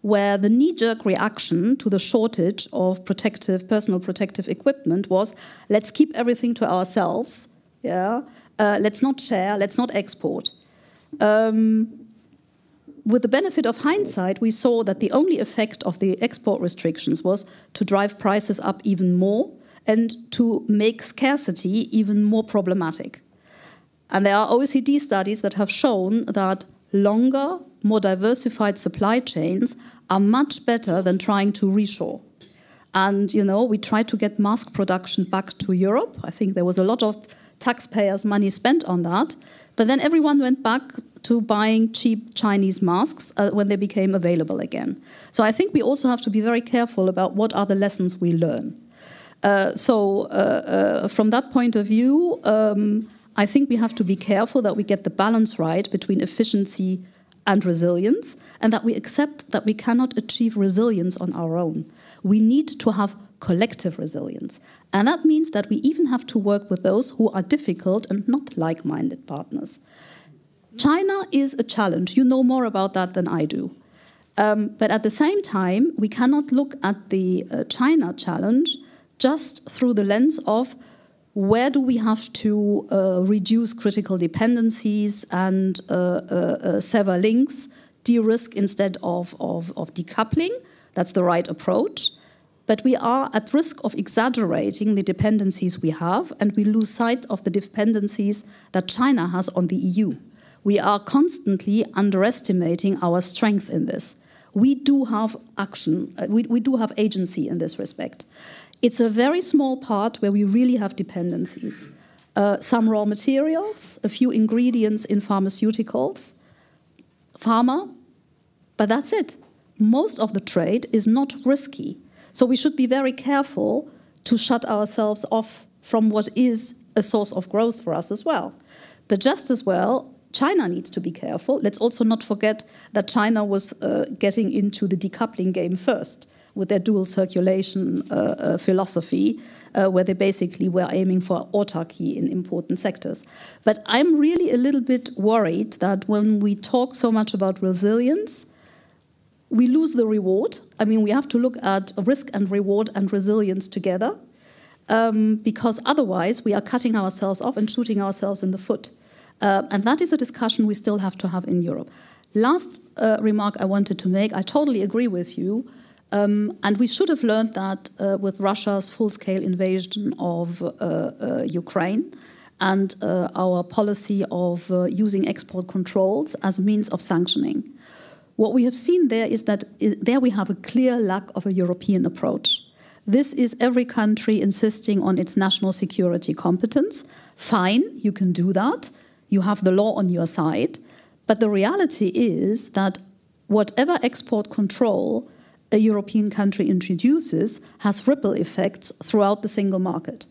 where the knee-jerk reaction to the shortage of protective, personal protective equipment was, let's keep everything to ourselves, yeah, uh, let's not share, let's not export. Um, with the benefit of hindsight, we saw that the only effect of the export restrictions was to drive prices up even more and to make scarcity even more problematic. And there are OECD studies that have shown that longer, more diversified supply chains are much better than trying to reshore. And, you know, we tried to get mask production back to Europe. I think there was a lot of taxpayers' money spent on that. But then everyone went back to buying cheap Chinese masks uh, when they became available again. So I think we also have to be very careful about what are the lessons we learn. Uh, so, uh, uh from that point of view, um, I think we have to be careful that we get the balance right between efficiency and resilience, and that we accept that we cannot achieve resilience on our own. We need to have collective resilience. And that means that we even have to work with those who are difficult and not like minded partners. China is a challenge. You know more about that than I do. Um, but at the same time, we cannot look at the uh, China challenge just through the lens of where do we have to uh, reduce critical dependencies and uh, uh, uh sever links, de risk instead of, of, of decoupling? That's the right approach. But we are at risk of exaggerating the dependencies we have, and we lose sight of the dependencies that China has on the EU. we are constantly underestimating our strength in this. We do have action, uh, we, we do have agency in this respect. It's a very small part where we really have dependencies. Uh, some raw materials, a few ingredients in pharmaceuticals, pharma, but that's it. Most of the trade is not risky. So we should be very careful to shut ourselves off from what is a source of growth for us as well. But just as well, China needs to be careful. Let's also not forget that China was uh, getting into the decoupling game first with their dual circulation uh, uh, philosophy, uh, where they basically were aiming for autarky in important sectors. But I'm really a little bit worried that when we talk so much about resilience, we lose the reward. I mean, we have to look at risk and reward and resilience together, um, because otherwise we are cutting ourselves off and shooting ourselves in the foot. Uh, and that is a discussion we still have to have in Europe. Last uh, remark I wanted to make I totally agree with you. Um, and we should have learned that uh, with Russia's full scale invasion of uh, uh, Ukraine and uh, our policy of using export controls as a means of sanctioning. What we have seen there is that there we have a clear lack of a European approach. This is every country insisting on its national security competence. Fine, you can do that. You have the law on your side. But the reality is that whatever export control a European country introduces has ripple effects throughout the single market.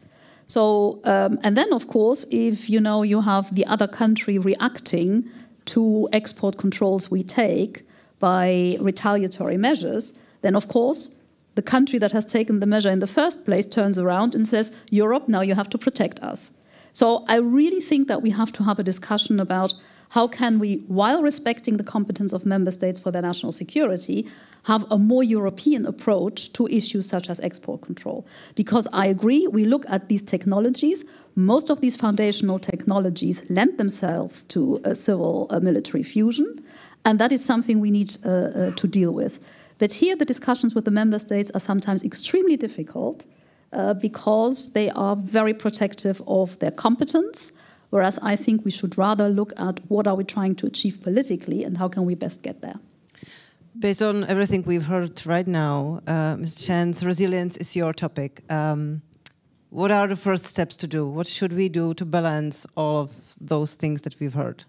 So, um, and then of course, if you know you have the other country reacting to export controls we take by retaliatory measures, then of course the country that has taken the measure in the first place turns around and says, Europe, now you have to protect us. So I really think that we have to have a discussion about how can we, while respecting the competence of member states for their national security, have a more European approach to issues such as export control. Because I agree, we look at these technologies, most of these foundational technologies lend themselves to a civil uh, military fusion, and that is something we need uh, uh, to deal with. But here, the discussions with the member states are sometimes extremely difficult uh, because they are very protective of their competence Whereas I think we should rather look at what are we trying to achieve politically and how can we best get there. Based on everything we've heard right now, uh, Ms. Schanz, resilience is your topic. Um, what are the first steps to do? What should we do to balance all of those things that we've heard?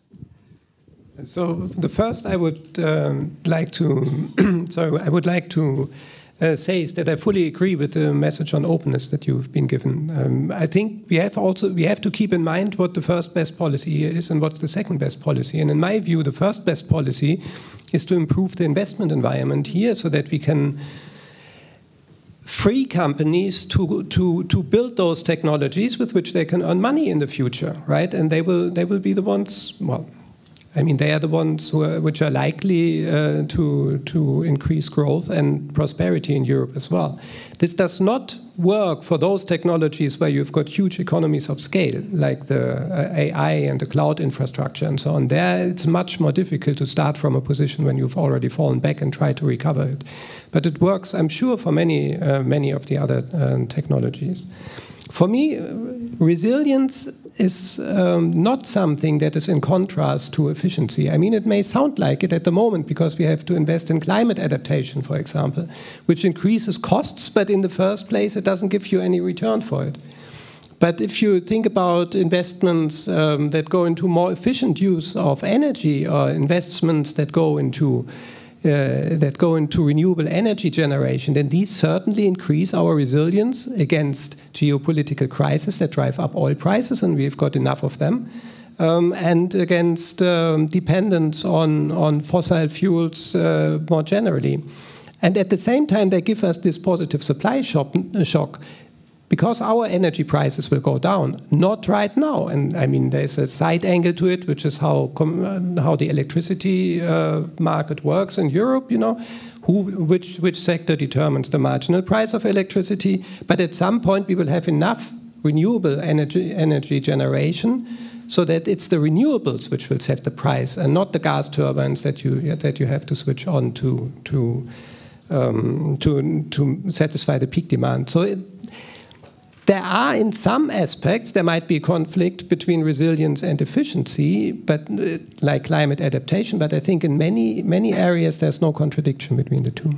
So the first I would um, like to, [clears throat] so I would like to uh, says that I fully agree with the message on openness that you've been given. Um, I think we have also we have to keep in mind what the first best policy is and what's the second best policy. And in my view, the first best policy is to improve the investment environment here so that we can free companies to, to, to build those technologies with which they can earn money in the future, right? And they will they will be the ones well I mean, they are the ones are, which are likely uh, to, to increase growth and prosperity in Europe as well. This does not work for those technologies where you've got huge economies of scale, like the uh, AI and the cloud infrastructure and so on. There, it's much more difficult to start from a position when you've already fallen back and try to recover it. But it works, I'm sure, for many, uh, many of the other uh, technologies. For me, resilience is um, not something that is in contrast to efficiency. I mean, it may sound like it at the moment because we have to invest in climate adaptation, for example, which increases costs, but in the first place, it doesn't give you any return for it. But if you think about investments um, that go into more efficient use of energy or investments that go into that go into renewable energy generation, then these certainly increase our resilience against geopolitical crises that drive up oil prices, and we've got enough of them. Um, and against um, dependence on, on fossil fuels uh, more generally. And at the same time, they give us this positive supply shock because our energy prices will go down. Not right now, and I mean there's a side angle to it, which is how uh, how the electricity uh, market works in Europe. You know, who which which sector determines the marginal price of electricity? But at some point, we will have enough renewable energy energy generation. So that it's the renewables which will set the price, and not the gas turbines that you that you have to switch on to to um, to to satisfy the peak demand. So it, there are, in some aspects, there might be conflict between resilience and efficiency, but uh, like climate adaptation. But I think in many many areas there's no contradiction between the two.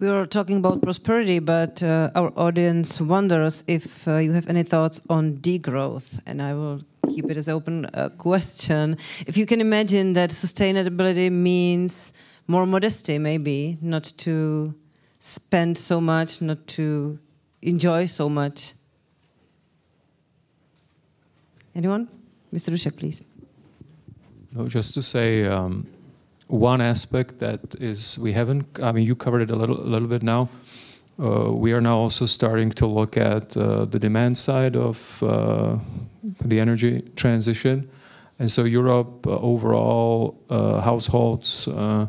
We were talking about prosperity, but uh, our audience wonders if uh, you have any thoughts on degrowth, and I will keep it as open uh, question. If you can imagine that sustainability means more modesty, maybe not to spend so much, not to enjoy so much. Anyone? Mr. Dušek, please. No, just to say um, one aspect that is we haven't. I mean, you covered it a little, a little bit now. Uh, we are now also starting to look at uh, the demand side of uh, the energy transition, and so Europe uh, overall uh, households, uh,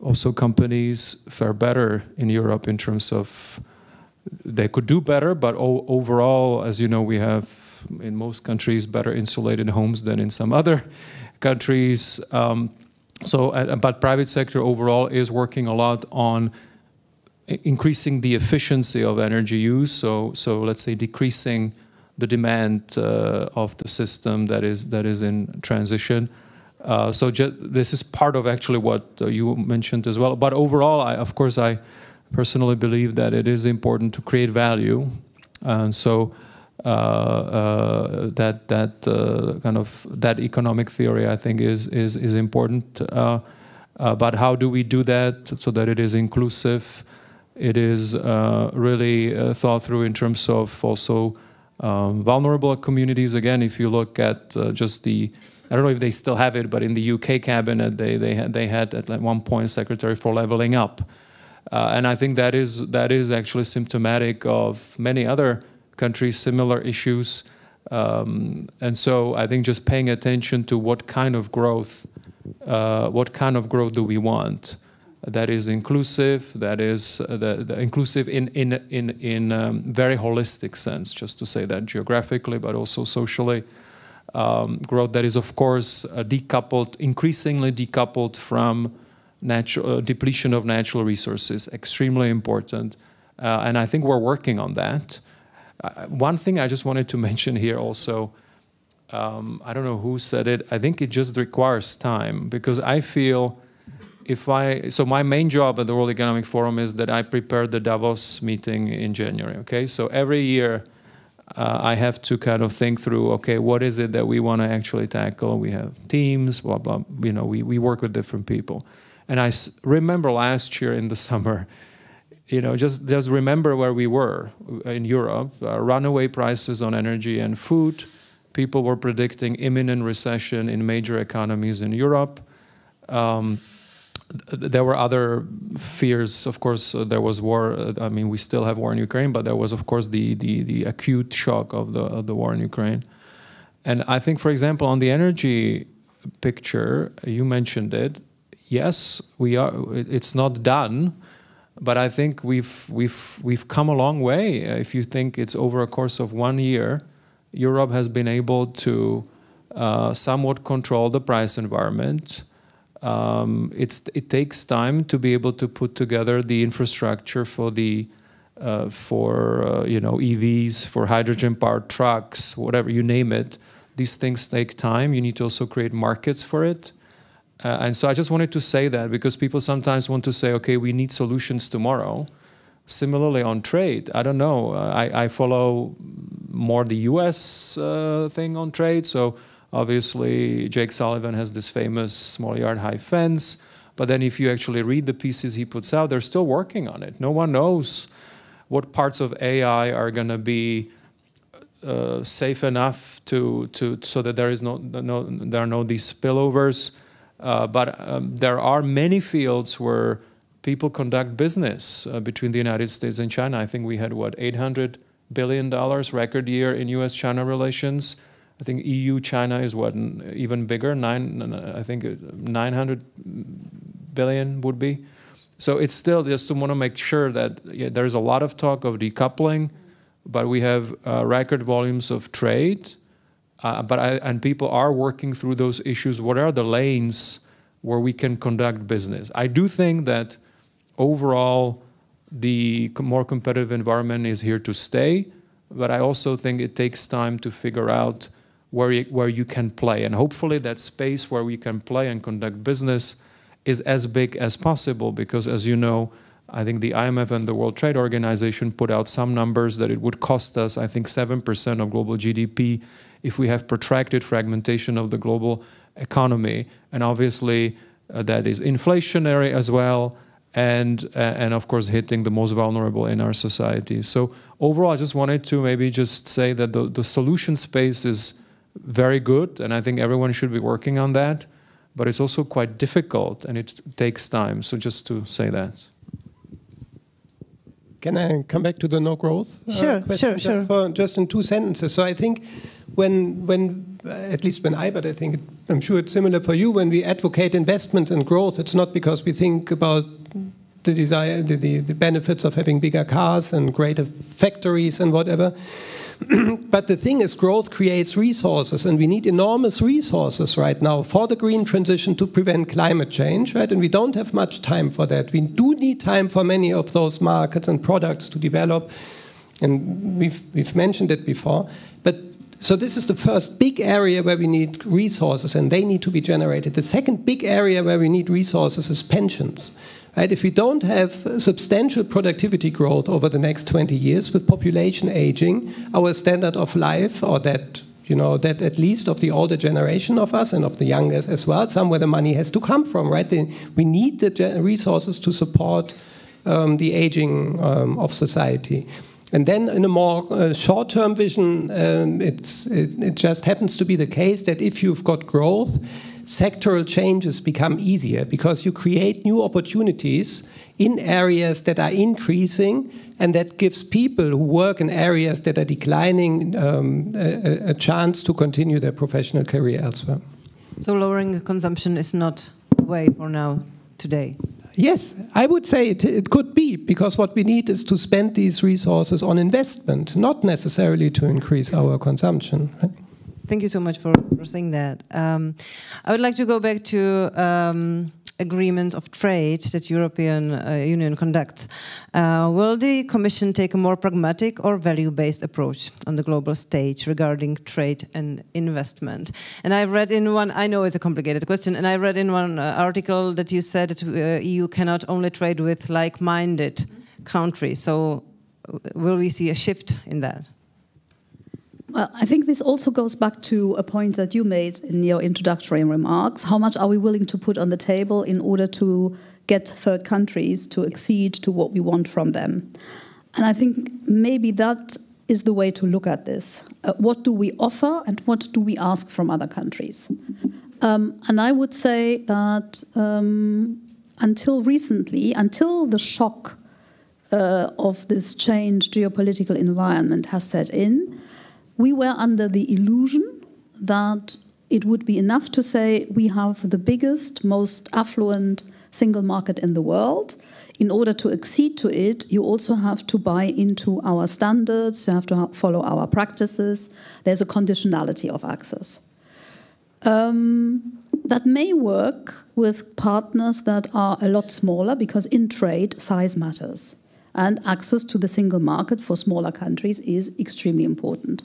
also companies fare better in Europe in terms of they could do better, but overall, as you know, we have in most countries better insulated homes than in some other [laughs] countries. Um, so, uh, but private sector overall is working a lot on increasing the efficiency of energy use. So, so let's say decreasing the demand uh, of the system that is that is in transition. Uh, so this is part of actually what uh, you mentioned as well. But overall, I, of course, I personally believe that it is important to create value, and so uh, uh, that that uh, kind of that economic theory I think is is is important. Uh, uh, but how do we do that so that it is inclusive? It is uh, really thought through in terms of also um, vulnerable communities. Again, if you look at just the I don't know if they still have it, but in the UK cabinet, they they had, they had at one point secretary for leveling up, uh, and I think that is that is actually symptomatic of many other countries similar issues. Um, and so I think just paying attention to what kind of growth, uh, what kind of growth do we want? That is inclusive. That is uh, the, the inclusive in in in in um, very holistic sense. Just to say that geographically, but also socially. Um, growth that is, of course, uh, decoupled, increasingly decoupled from natural uh, depletion of natural resources, extremely important. Uh, and I think we're working on that. Uh, one thing I just wanted to [laughs] mention here also, um, I don't know who said it. I think it just requires time because I feel if I so my main job at the World Economic Forum is that I prepare the Davos meeting in January. Okay, so every year. Uh, I have to kind of think through, okay, what is it that we want to actually tackle? We have teams, blah, blah, you know, we, we work with different people. And I remember last year in the [laughs] summer, you know, just just remember where we were in Europe. Uh, runaway prices on energy and food. People were predicting imminent recession in major economies in Europe. Um, there were other fears. Of course, uh, there was war. Uh, I mean, we still have war in Ukraine, but there was, of course, the the, the acute shock of the of the war in Ukraine. And I think, for example, on the energy picture, you mentioned it yes, we are. It's not done, but I think we've we've we've come a long way. If you think it's over a course of one year, Europe has been able to uh, somewhat control the price environment. Um, it's it takes time to be able to put together the infrastructure for the uh, for uh, you know EVs, for hydrogen-powered trucks, whatever you name it. These things take time. You need to also create markets for it. Uh, and so I just wanted to say that because people sometimes want to say, okay, we need solutions tomorrow. Similarly, on trade, I don't know. Uh, I, I, follow more the US uh, thing on trade. So obviously, Jake Sullivan has this famous small yard high fence. But then, if you actually read the pieces he puts out, they're still working on it. No one knows what parts of AI are going to be uh, safe enough to, to so that there is no, no there are no these spillovers uh, but um, there are many fields where people conduct business uh, between the United States and China. I think we had what 800 billion dollars record year in U.S.-China relations. I think EU-China is what even bigger. Nine, I think 900 billion would be. So it's still just to want to make sure that yeah, there's a lot of talk of decoupling, but we have uh, record volumes of trade uh, but I, and people are working through those issues. What are the lanes where we can conduct business? I do think that overall, the more competitive environment is here to stay, but I also think it takes time to figure out where you, where you can play. And hopefully, that space where we can play and conduct business is as big as possible because, as you know, I think the IMF and the World Trade Organization put out some numbers that it would cost us, I think, 7% of global GDP if we have protracted fragmentation of the global economy. And obviously, uh, that is inflationary as well. And, uh, and of course, hitting the most vulnerable in our society. So, overall, I just wanted to maybe just say that the, the solution space is very good, and I think everyone should be working on that. But it's also quite difficult and it takes time. So, just to say that. Can I come back to the no growth? Uh, sure, question? sure, sure. Just, for, just in two sentences. So I think when, when uh, at least when I, but I think I'm sure it's similar for you. When we advocate investment and growth, it's not because we think about the desire, the, the, the benefits of having bigger cars and greater factories and whatever. [clears throat] but the thing is, growth creates resources, and we need enormous resources right now for the green transition to prevent climate change, right? And we don't have much time for that. We do need time for many of those markets and products to develop, and we've, we've mentioned it before. But so this is the first big area where we need resources, and they need to be generated. The second big area where we need resources is pensions. Right? If we don't have substantial productivity growth over the next 20 years with population aging, our standard of life, or that you know that at least of the older generation of us and of the youngest as well, somewhere the money has to come from, right? we need the resources to support um, the aging um, of society. And then, in a more uh, short term vision, um, it, it just happens to be the case that if you've got growth, sectoral changes become easier because you create new opportunities in areas that are increasing and that gives people who work in areas that are declining um, a, a, chance to continue their professional career elsewhere. So lowering consumption is not the way for now today. Yes, I would say it, it, could be because what we need is to spend these resources on investment, not necessarily to increase our consumption. Right? Thank you so much for, for saying that. Um, I would like to go back to um, agreement of trade that European uh, Union conducts. Uh, will the Commission take a more pragmatic or value-based approach on the global stage regarding trade and investment? And I read in one, I know it's a complicated question, and I read in one uh, article that you said that uh, EU cannot only trade with like-minded countries. So uh, will we see a shift in that? Well, I think this also goes back to a point that you made in your introductory remarks. How much are we willing to put on the table in order to get third countries to accede to what we want from them? And I think maybe that is the way to look at this. Uh, what do we offer and what do we ask from other countries? Um, and I would say that um, until recently, until the shock uh, of this changed geopolitical environment has set in, we were under the illusion that it would be enough to say we have the biggest, most affluent single market in the world. In order to accede to it, you also have to buy into our standards, you have to follow our practices. There's a conditionality of access. Um, that may work with partners that are a lot smaller because in trade, size matters. And access to the single market for smaller countries is extremely important.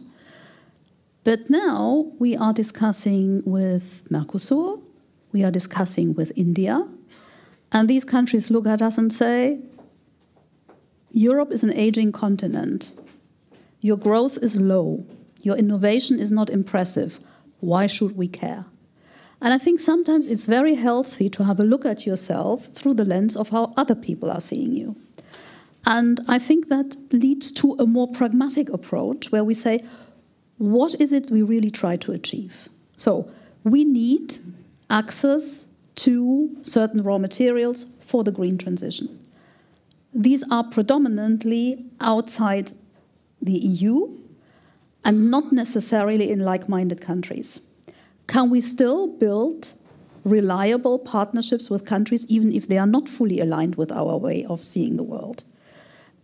But now we are discussing with Mercosur, we are discussing with India, and these countries look at us and say, Europe is an aging continent. Your growth is low. Your innovation is not impressive. Why should we care? And I think sometimes it's very healthy to have a look at yourself through the lens of how other people are seeing you. And I think that leads to a more pragmatic approach where we say, what is it we really try to achieve? So we need access to certain raw materials for the green transition. These are predominantly outside the EU and not necessarily in like minded countries. Can we still build reliable partnerships with countries even if they are not fully aligned with our way of seeing the world?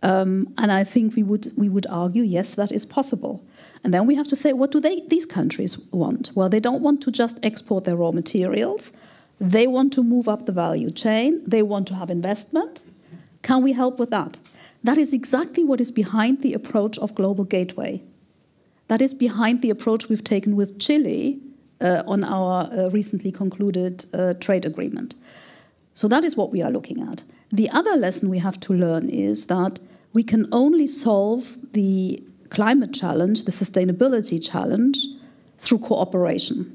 Um, and I think we would, we would argue, yes, that is possible. And then we have to say, what do they, these countries want? Well, they don't want to just export their raw materials. They want to move up the value chain. They want to have investment. Can we help with that? That is exactly what is behind the approach of Global Gateway. That is behind the approach we've taken with Chile uh, on our uh, recently concluded uh, trade agreement. So that is what we are looking at. The other lesson we have to learn is that we can only solve the climate challenge, the sustainability challenge, through cooperation.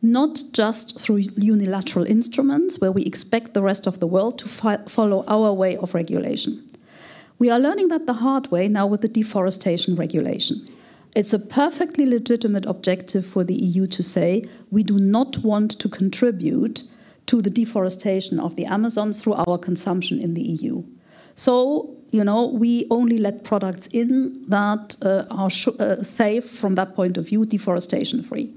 Not just through unilateral instruments where we expect the rest of the world to follow our way of regulation. We are learning that the hard way now with the deforestation regulation. It's a perfectly legitimate objective for the EU to say we do not want to contribute to the deforestation of the Amazon through our consumption in the EU. So, you know, we only let products in that uh, are uh, safe from that point of view, deforestation free.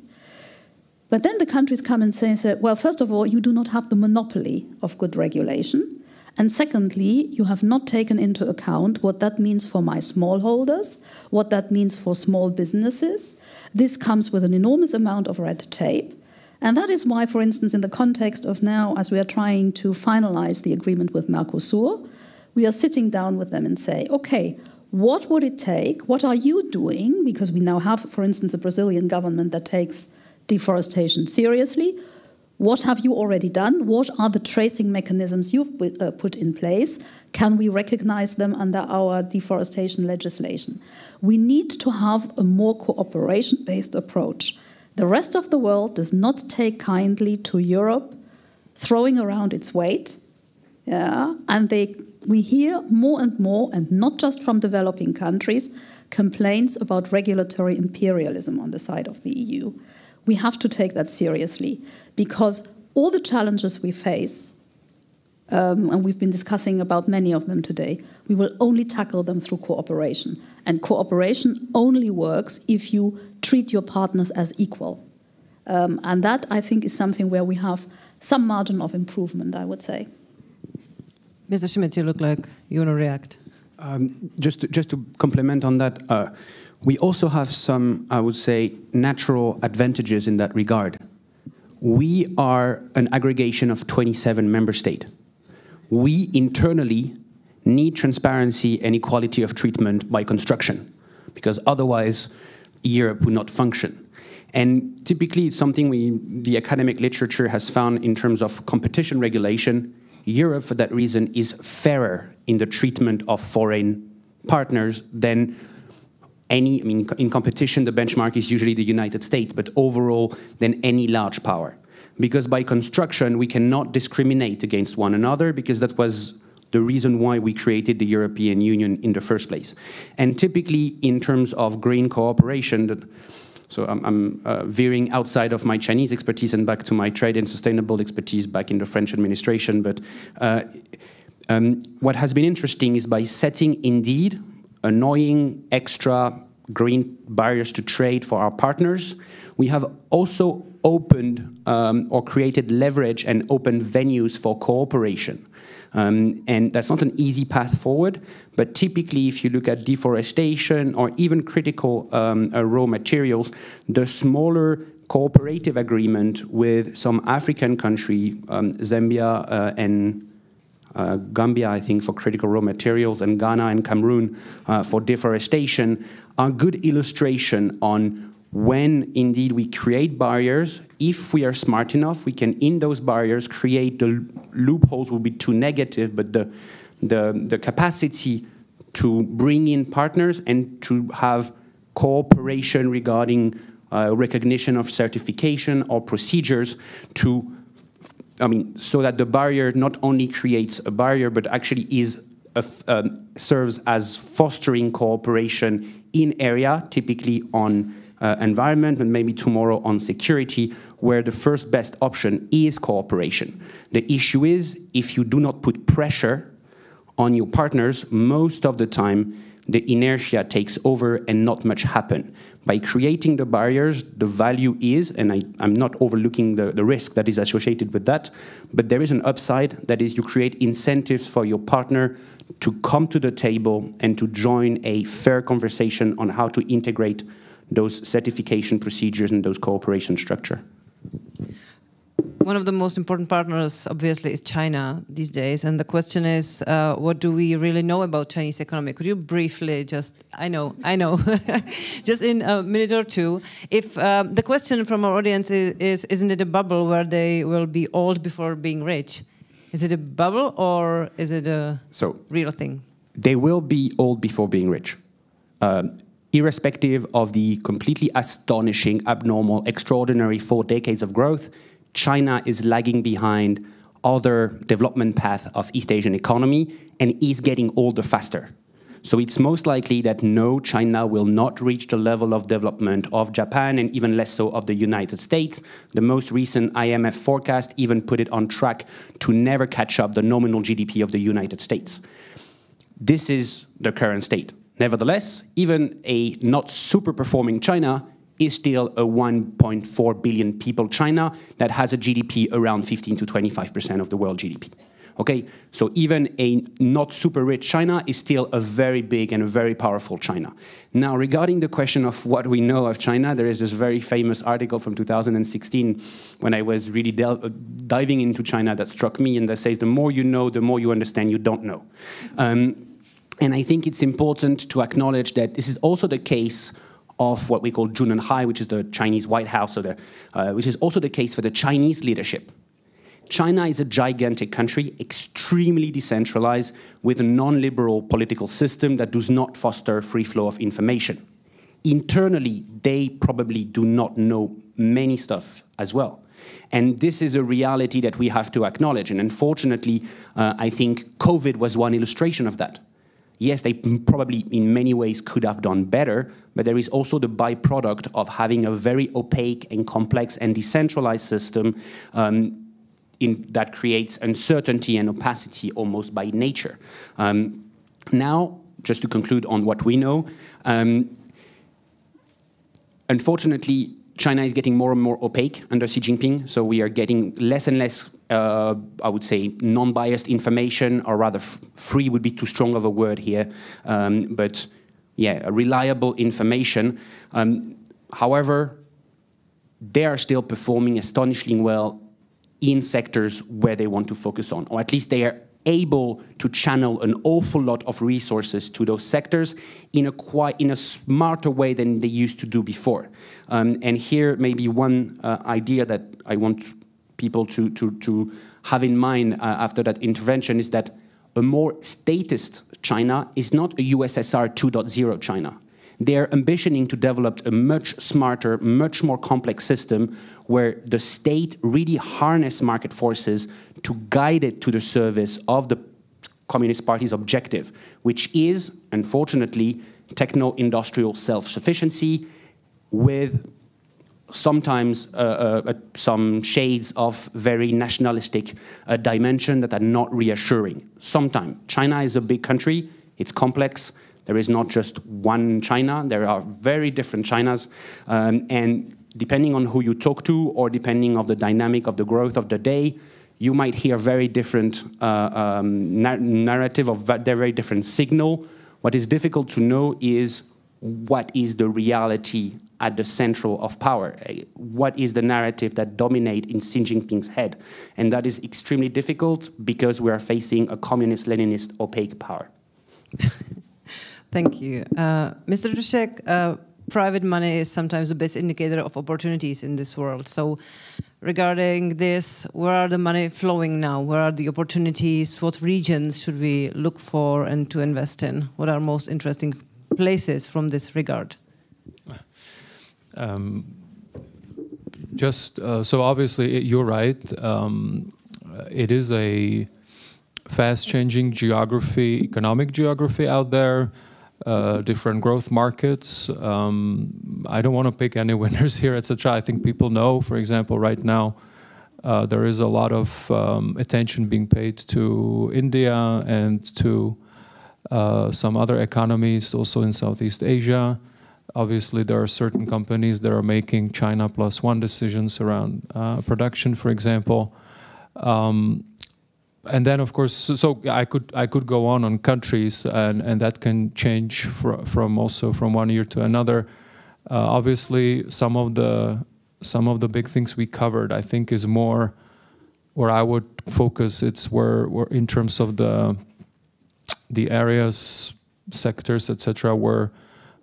But then the countries come and say, say, well, first of all, you do not have the monopoly of good regulation. And secondly, you have not taken into account what that means for my smallholders, what that means for small businesses. This comes with an enormous amount of red tape. And that is why, for instance, in the context of now, as we are trying to finalize the agreement with Mercosur, we are sitting down with them and say, okay, what would it take? What are you doing? Because we now have, for instance, a Brazilian government that takes deforestation seriously. What have you already done? What are the tracing mechanisms you've uh, put in place? Can we recognize them under our deforestation legislation? We need to have a more cooperation based approach. The rest of the world does not take kindly to Europe throwing around its weight. Yeah, and they, we hear more and more, and not just from developing countries, complaints about regulatory imperialism on the side of the EU we have to take that seriously because all the challenges we face, um, and we've been discussing about many of them today, we will only tackle them through cooperation. And cooperation only works if you treat your partners as equal. Um, and that, I think, is something where we have some margin of improvement, I would say. Mr. Chimits, you look like you want to react. Um, just, to, just to complement on that, uh, we also have some, I would say, natural advantages in that regard. We are an aggregation of 27 member states. We internally need transparency and equality of treatment by construction, because otherwise Europe would not function. And typically, it's something we, the academic literature has found in terms of competition regulation. Europe, for that reason, is fairer in the treatment of foreign partners than any, I mean, in competition, the benchmark is usually the United States, but overall, than any large power. Because by construction, we cannot discriminate against one another, because that was the reason why we created the European Union in the first place. And typically, in terms of green cooperation, that, so I'm, I'm uh, veering outside of my Chinese expertise and back to my trade and sustainable expertise back in the French administration. But uh, um, what has been interesting is by setting indeed annoying extra green barriers to trade for our partners. We have also opened um, or created leverage and open venues for cooperation. Um, and that's not an easy path forward, but typically, if you look at deforestation or even critical um, uh, raw materials, the smaller cooperative agreement with some African country, um, Zambia uh, and uh, Gambia, I think, for critical raw materials, and Ghana and Cameroon uh, for deforestation, are good illustration on when indeed we create barriers, if we are smart enough, we can in those barriers create the loopholes will be too negative, but the, the, the capacity to bring in partners and to have cooperation regarding uh, recognition of certification or procedures to I mean, so that the barrier not only creates a barrier, but actually is um, serves as fostering cooperation in area, typically on uh, environment, and maybe tomorrow on security, where the first best option is cooperation. The issue is if you do not put pressure on your partners, most of the time the inertia takes over and not much happen. By creating the barriers, the value is, and I, am not overlooking the, the risk that is associated with that, but there is an upside that is you create incentives for your partner to come to the table and to join a fair conversation on how to integrate those certification procedures and those cooperation structure. one of the most important partners, obviously, is China these days. And the question is, uh, what do we really know about Chinese economy? Could you briefly just, I know, I know, [laughs] just in a minute or two, if um, the question from our audience is, is, isn't it a bubble where they will be old before being rich? Is it a bubble or is it a so real thing? They will be old before being rich. Um, irrespective of the completely astonishing, abnormal, extraordinary four decades of growth, China is lagging behind other development path of East Asian economy and is getting older faster. So it's most likely that no, China will not reach the level of development of Japan and even less so of the United States. The most recent IMF forecast even put it on track to never catch up the nominal GDP of the United States. This is the current state. Nevertheless, even a not super performing China is still a 1.4 billion people China that has a GDP around 15 to 25% of the world GDP. Okay, so even a not super rich China is still a very big and a very powerful China. Now, regarding the question of what we know of China, there is this very famous article from 2016 when I was really diving into China that struck me and that says the more you know, the more you understand you don't know. Um, and I think it's important to acknowledge that this is also the case of what we call Zhongnanhai, which is the Chinese White House, the, uh, which is also the case for the Chinese leadership. China is a gigantic country, extremely decentralized, with a non-liberal political system that does not foster free flow of information. Internally, they probably do not know many stuff as well. And this is a reality that we have to acknowledge. And unfortunately, uh, I think COVID was one illustration of that yes, they probably in many ways could have done better, but there is also the byproduct of having a very opaque and complex and decentralized system um, in, that creates uncertainty and opacity almost by nature. Um, now, just to conclude on what we know, um, unfortunately, China is getting more and more opaque under Xi Jinping, so we are getting less and less, uh, I would say, non-biased information, or rather, free would be too strong of a word here, um, but yeah, reliable information. Um, however, they are still performing astonishingly well in sectors where they want to focus on, or at least they are able to channel an awful lot of resources to those sectors in a quite in a smarter way than they used to do before. Um, and here, maybe one uh, idea that I want people to to to have in mind uh, after that intervention is that a more statist China is not a USSR 2.0 China. They're ambitioning to develop a much smarter, much more complex system where the state really harness market forces to guide it to the service of the Communist Party's objective, which is, unfortunately, techno-industrial self-sufficiency with sometimes uh, uh, uh some shades of very nationalistic uh, dimension that are not reassuring. Sometimes. China is a big country, it's complex, there is not just one China, there are very different Chinas, um, and depending on who you talk to or depending on the dynamic of the growth of the day, you might hear very different uh, um, narrative of very different signal. What is difficult to know is what is the reality at the central of power? What is the narrative that dominate in Xi Jinping's head? And that is extremely difficult because we are facing a communist Leninist opaque power. [laughs] Thank you. Uh, Mr. Dušek, uh, private money is sometimes the best indicator of opportunities in this world. So regarding this, where are the money flowing now? Where are the opportunities? What regions should we look for and to invest in? What are most interesting places from this regard? Um, just uh, so obviously you're right. Um, it is a fast-changing geography, economic geography out there uh, different growth markets. Um, I don't want to pick any [laughs] winners here, etc. I think people know, for example, right now, uh, there is a lot of um, attention being paid to India and to uh, some other economies also in Southeast Asia. Obviously, there are certain companies that are making China plus one decisions around uh, production, for example. Um, and then of course so i could i could go on on countries and and that can change fr from also from one year to another uh, obviously some of the some of the big things we covered i think is more where I would focus. It's where, where in terms of the the areas, sectors, etc., where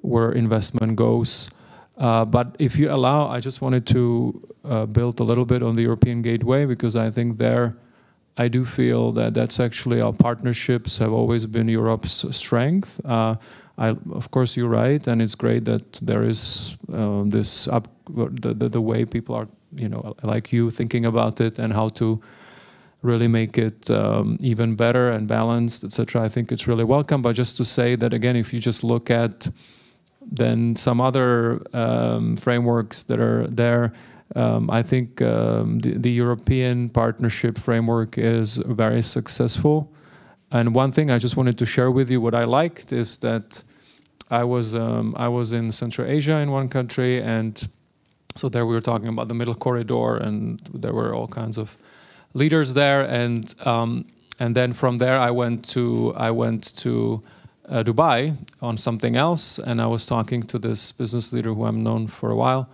where investment goes. Uh, but if you allow, I just wanted to uh, build a little bit on the European Gateway because I think there, I do feel that that's actually our partnerships have always been Europe's strength. Uh, I, of course, you're right, and it's great that there is um, this up the, the, the way people are, you know, like you thinking about it and how to really make it um, even better and balanced, etc. I think it's really welcome. But just to say that again, if you just look at then some other um, frameworks that are there, um, I think um, the, the, European partnership framework is very successful. And one thing I just wanted to share with you, what I liked is that I was um, I was in Central Asia in one country, and so there we were talking about the middle corridor, and there were all kinds of leaders there, and um, and then from there I went to I went to uh, Dubai on something else, and I was talking to this business leader who I'm known for a while,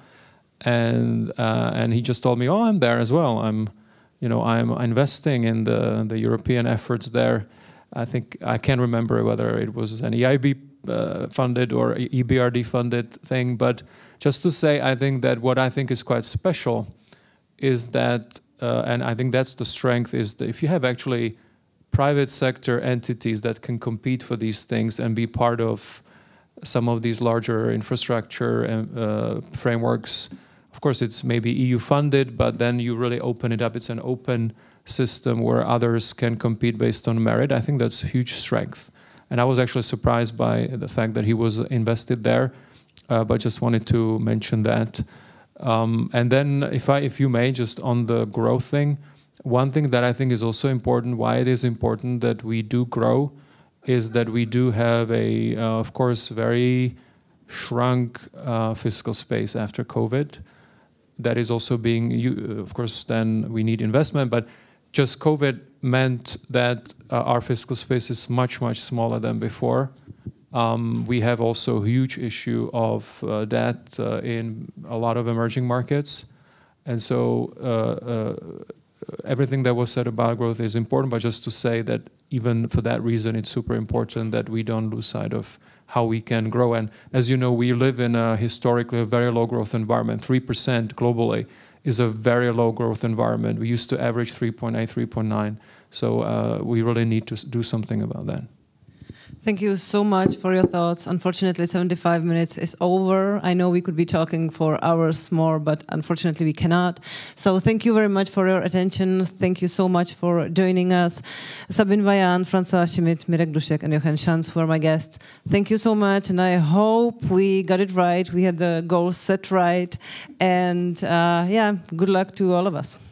and uh, and he just told me, "Oh, I'm there as well. I'm, you know, I'm investing in the the European efforts there." I think I can't remember whether it was an EIB uh, funded or EBRD funded thing, but just to say, I think that what I think is quite special is that uh, and I think that's the strength is that if you have actually private sector entities that can compete for these things and be part of some of these larger infrastructure uh, frameworks, of course it's maybe EU funded, but then you really open it up. It's an open system where others can compete based on merit. I think that's a huge strength. And I was actually surprised by the fact that he was invested there, uh, but just wanted to mention that. Um, and then, if I, if you may, just on the growth thing, one thing that I think is also important, why it is important that we do grow, is that we do have a, uh, of course, very shrunk uh, fiscal space after COVID. That is also being, of course, then we need investment, but just COVID meant that uh, our fiscal space is much, much smaller than before. Um, we have also a huge issue of uh, debt uh, in a lot of emerging markets. And so uh, uh, everything that was said about growth is important, but just to say that even for that reason, it's super important that we don't lose sight of how we can grow. And as you know, we live in a historically a very low growth environment. 3% globally is a very low growth environment. We used to average 3.8, 3.9. So uh, we really need to do something about that. Thank you so much for your thoughts. Unfortunately, 75 minutes is over. I know we could be talking for hours more, but unfortunately we cannot. So thank you very much for your attention. Thank you so much for joining us. Sabine Weyand, Francois Chimits, Mirek Dušek, and Jochen Schanz were my guests. Thank you so much, and I hope we got it right. We had the goals set right. And uh, yeah, good luck to all of us.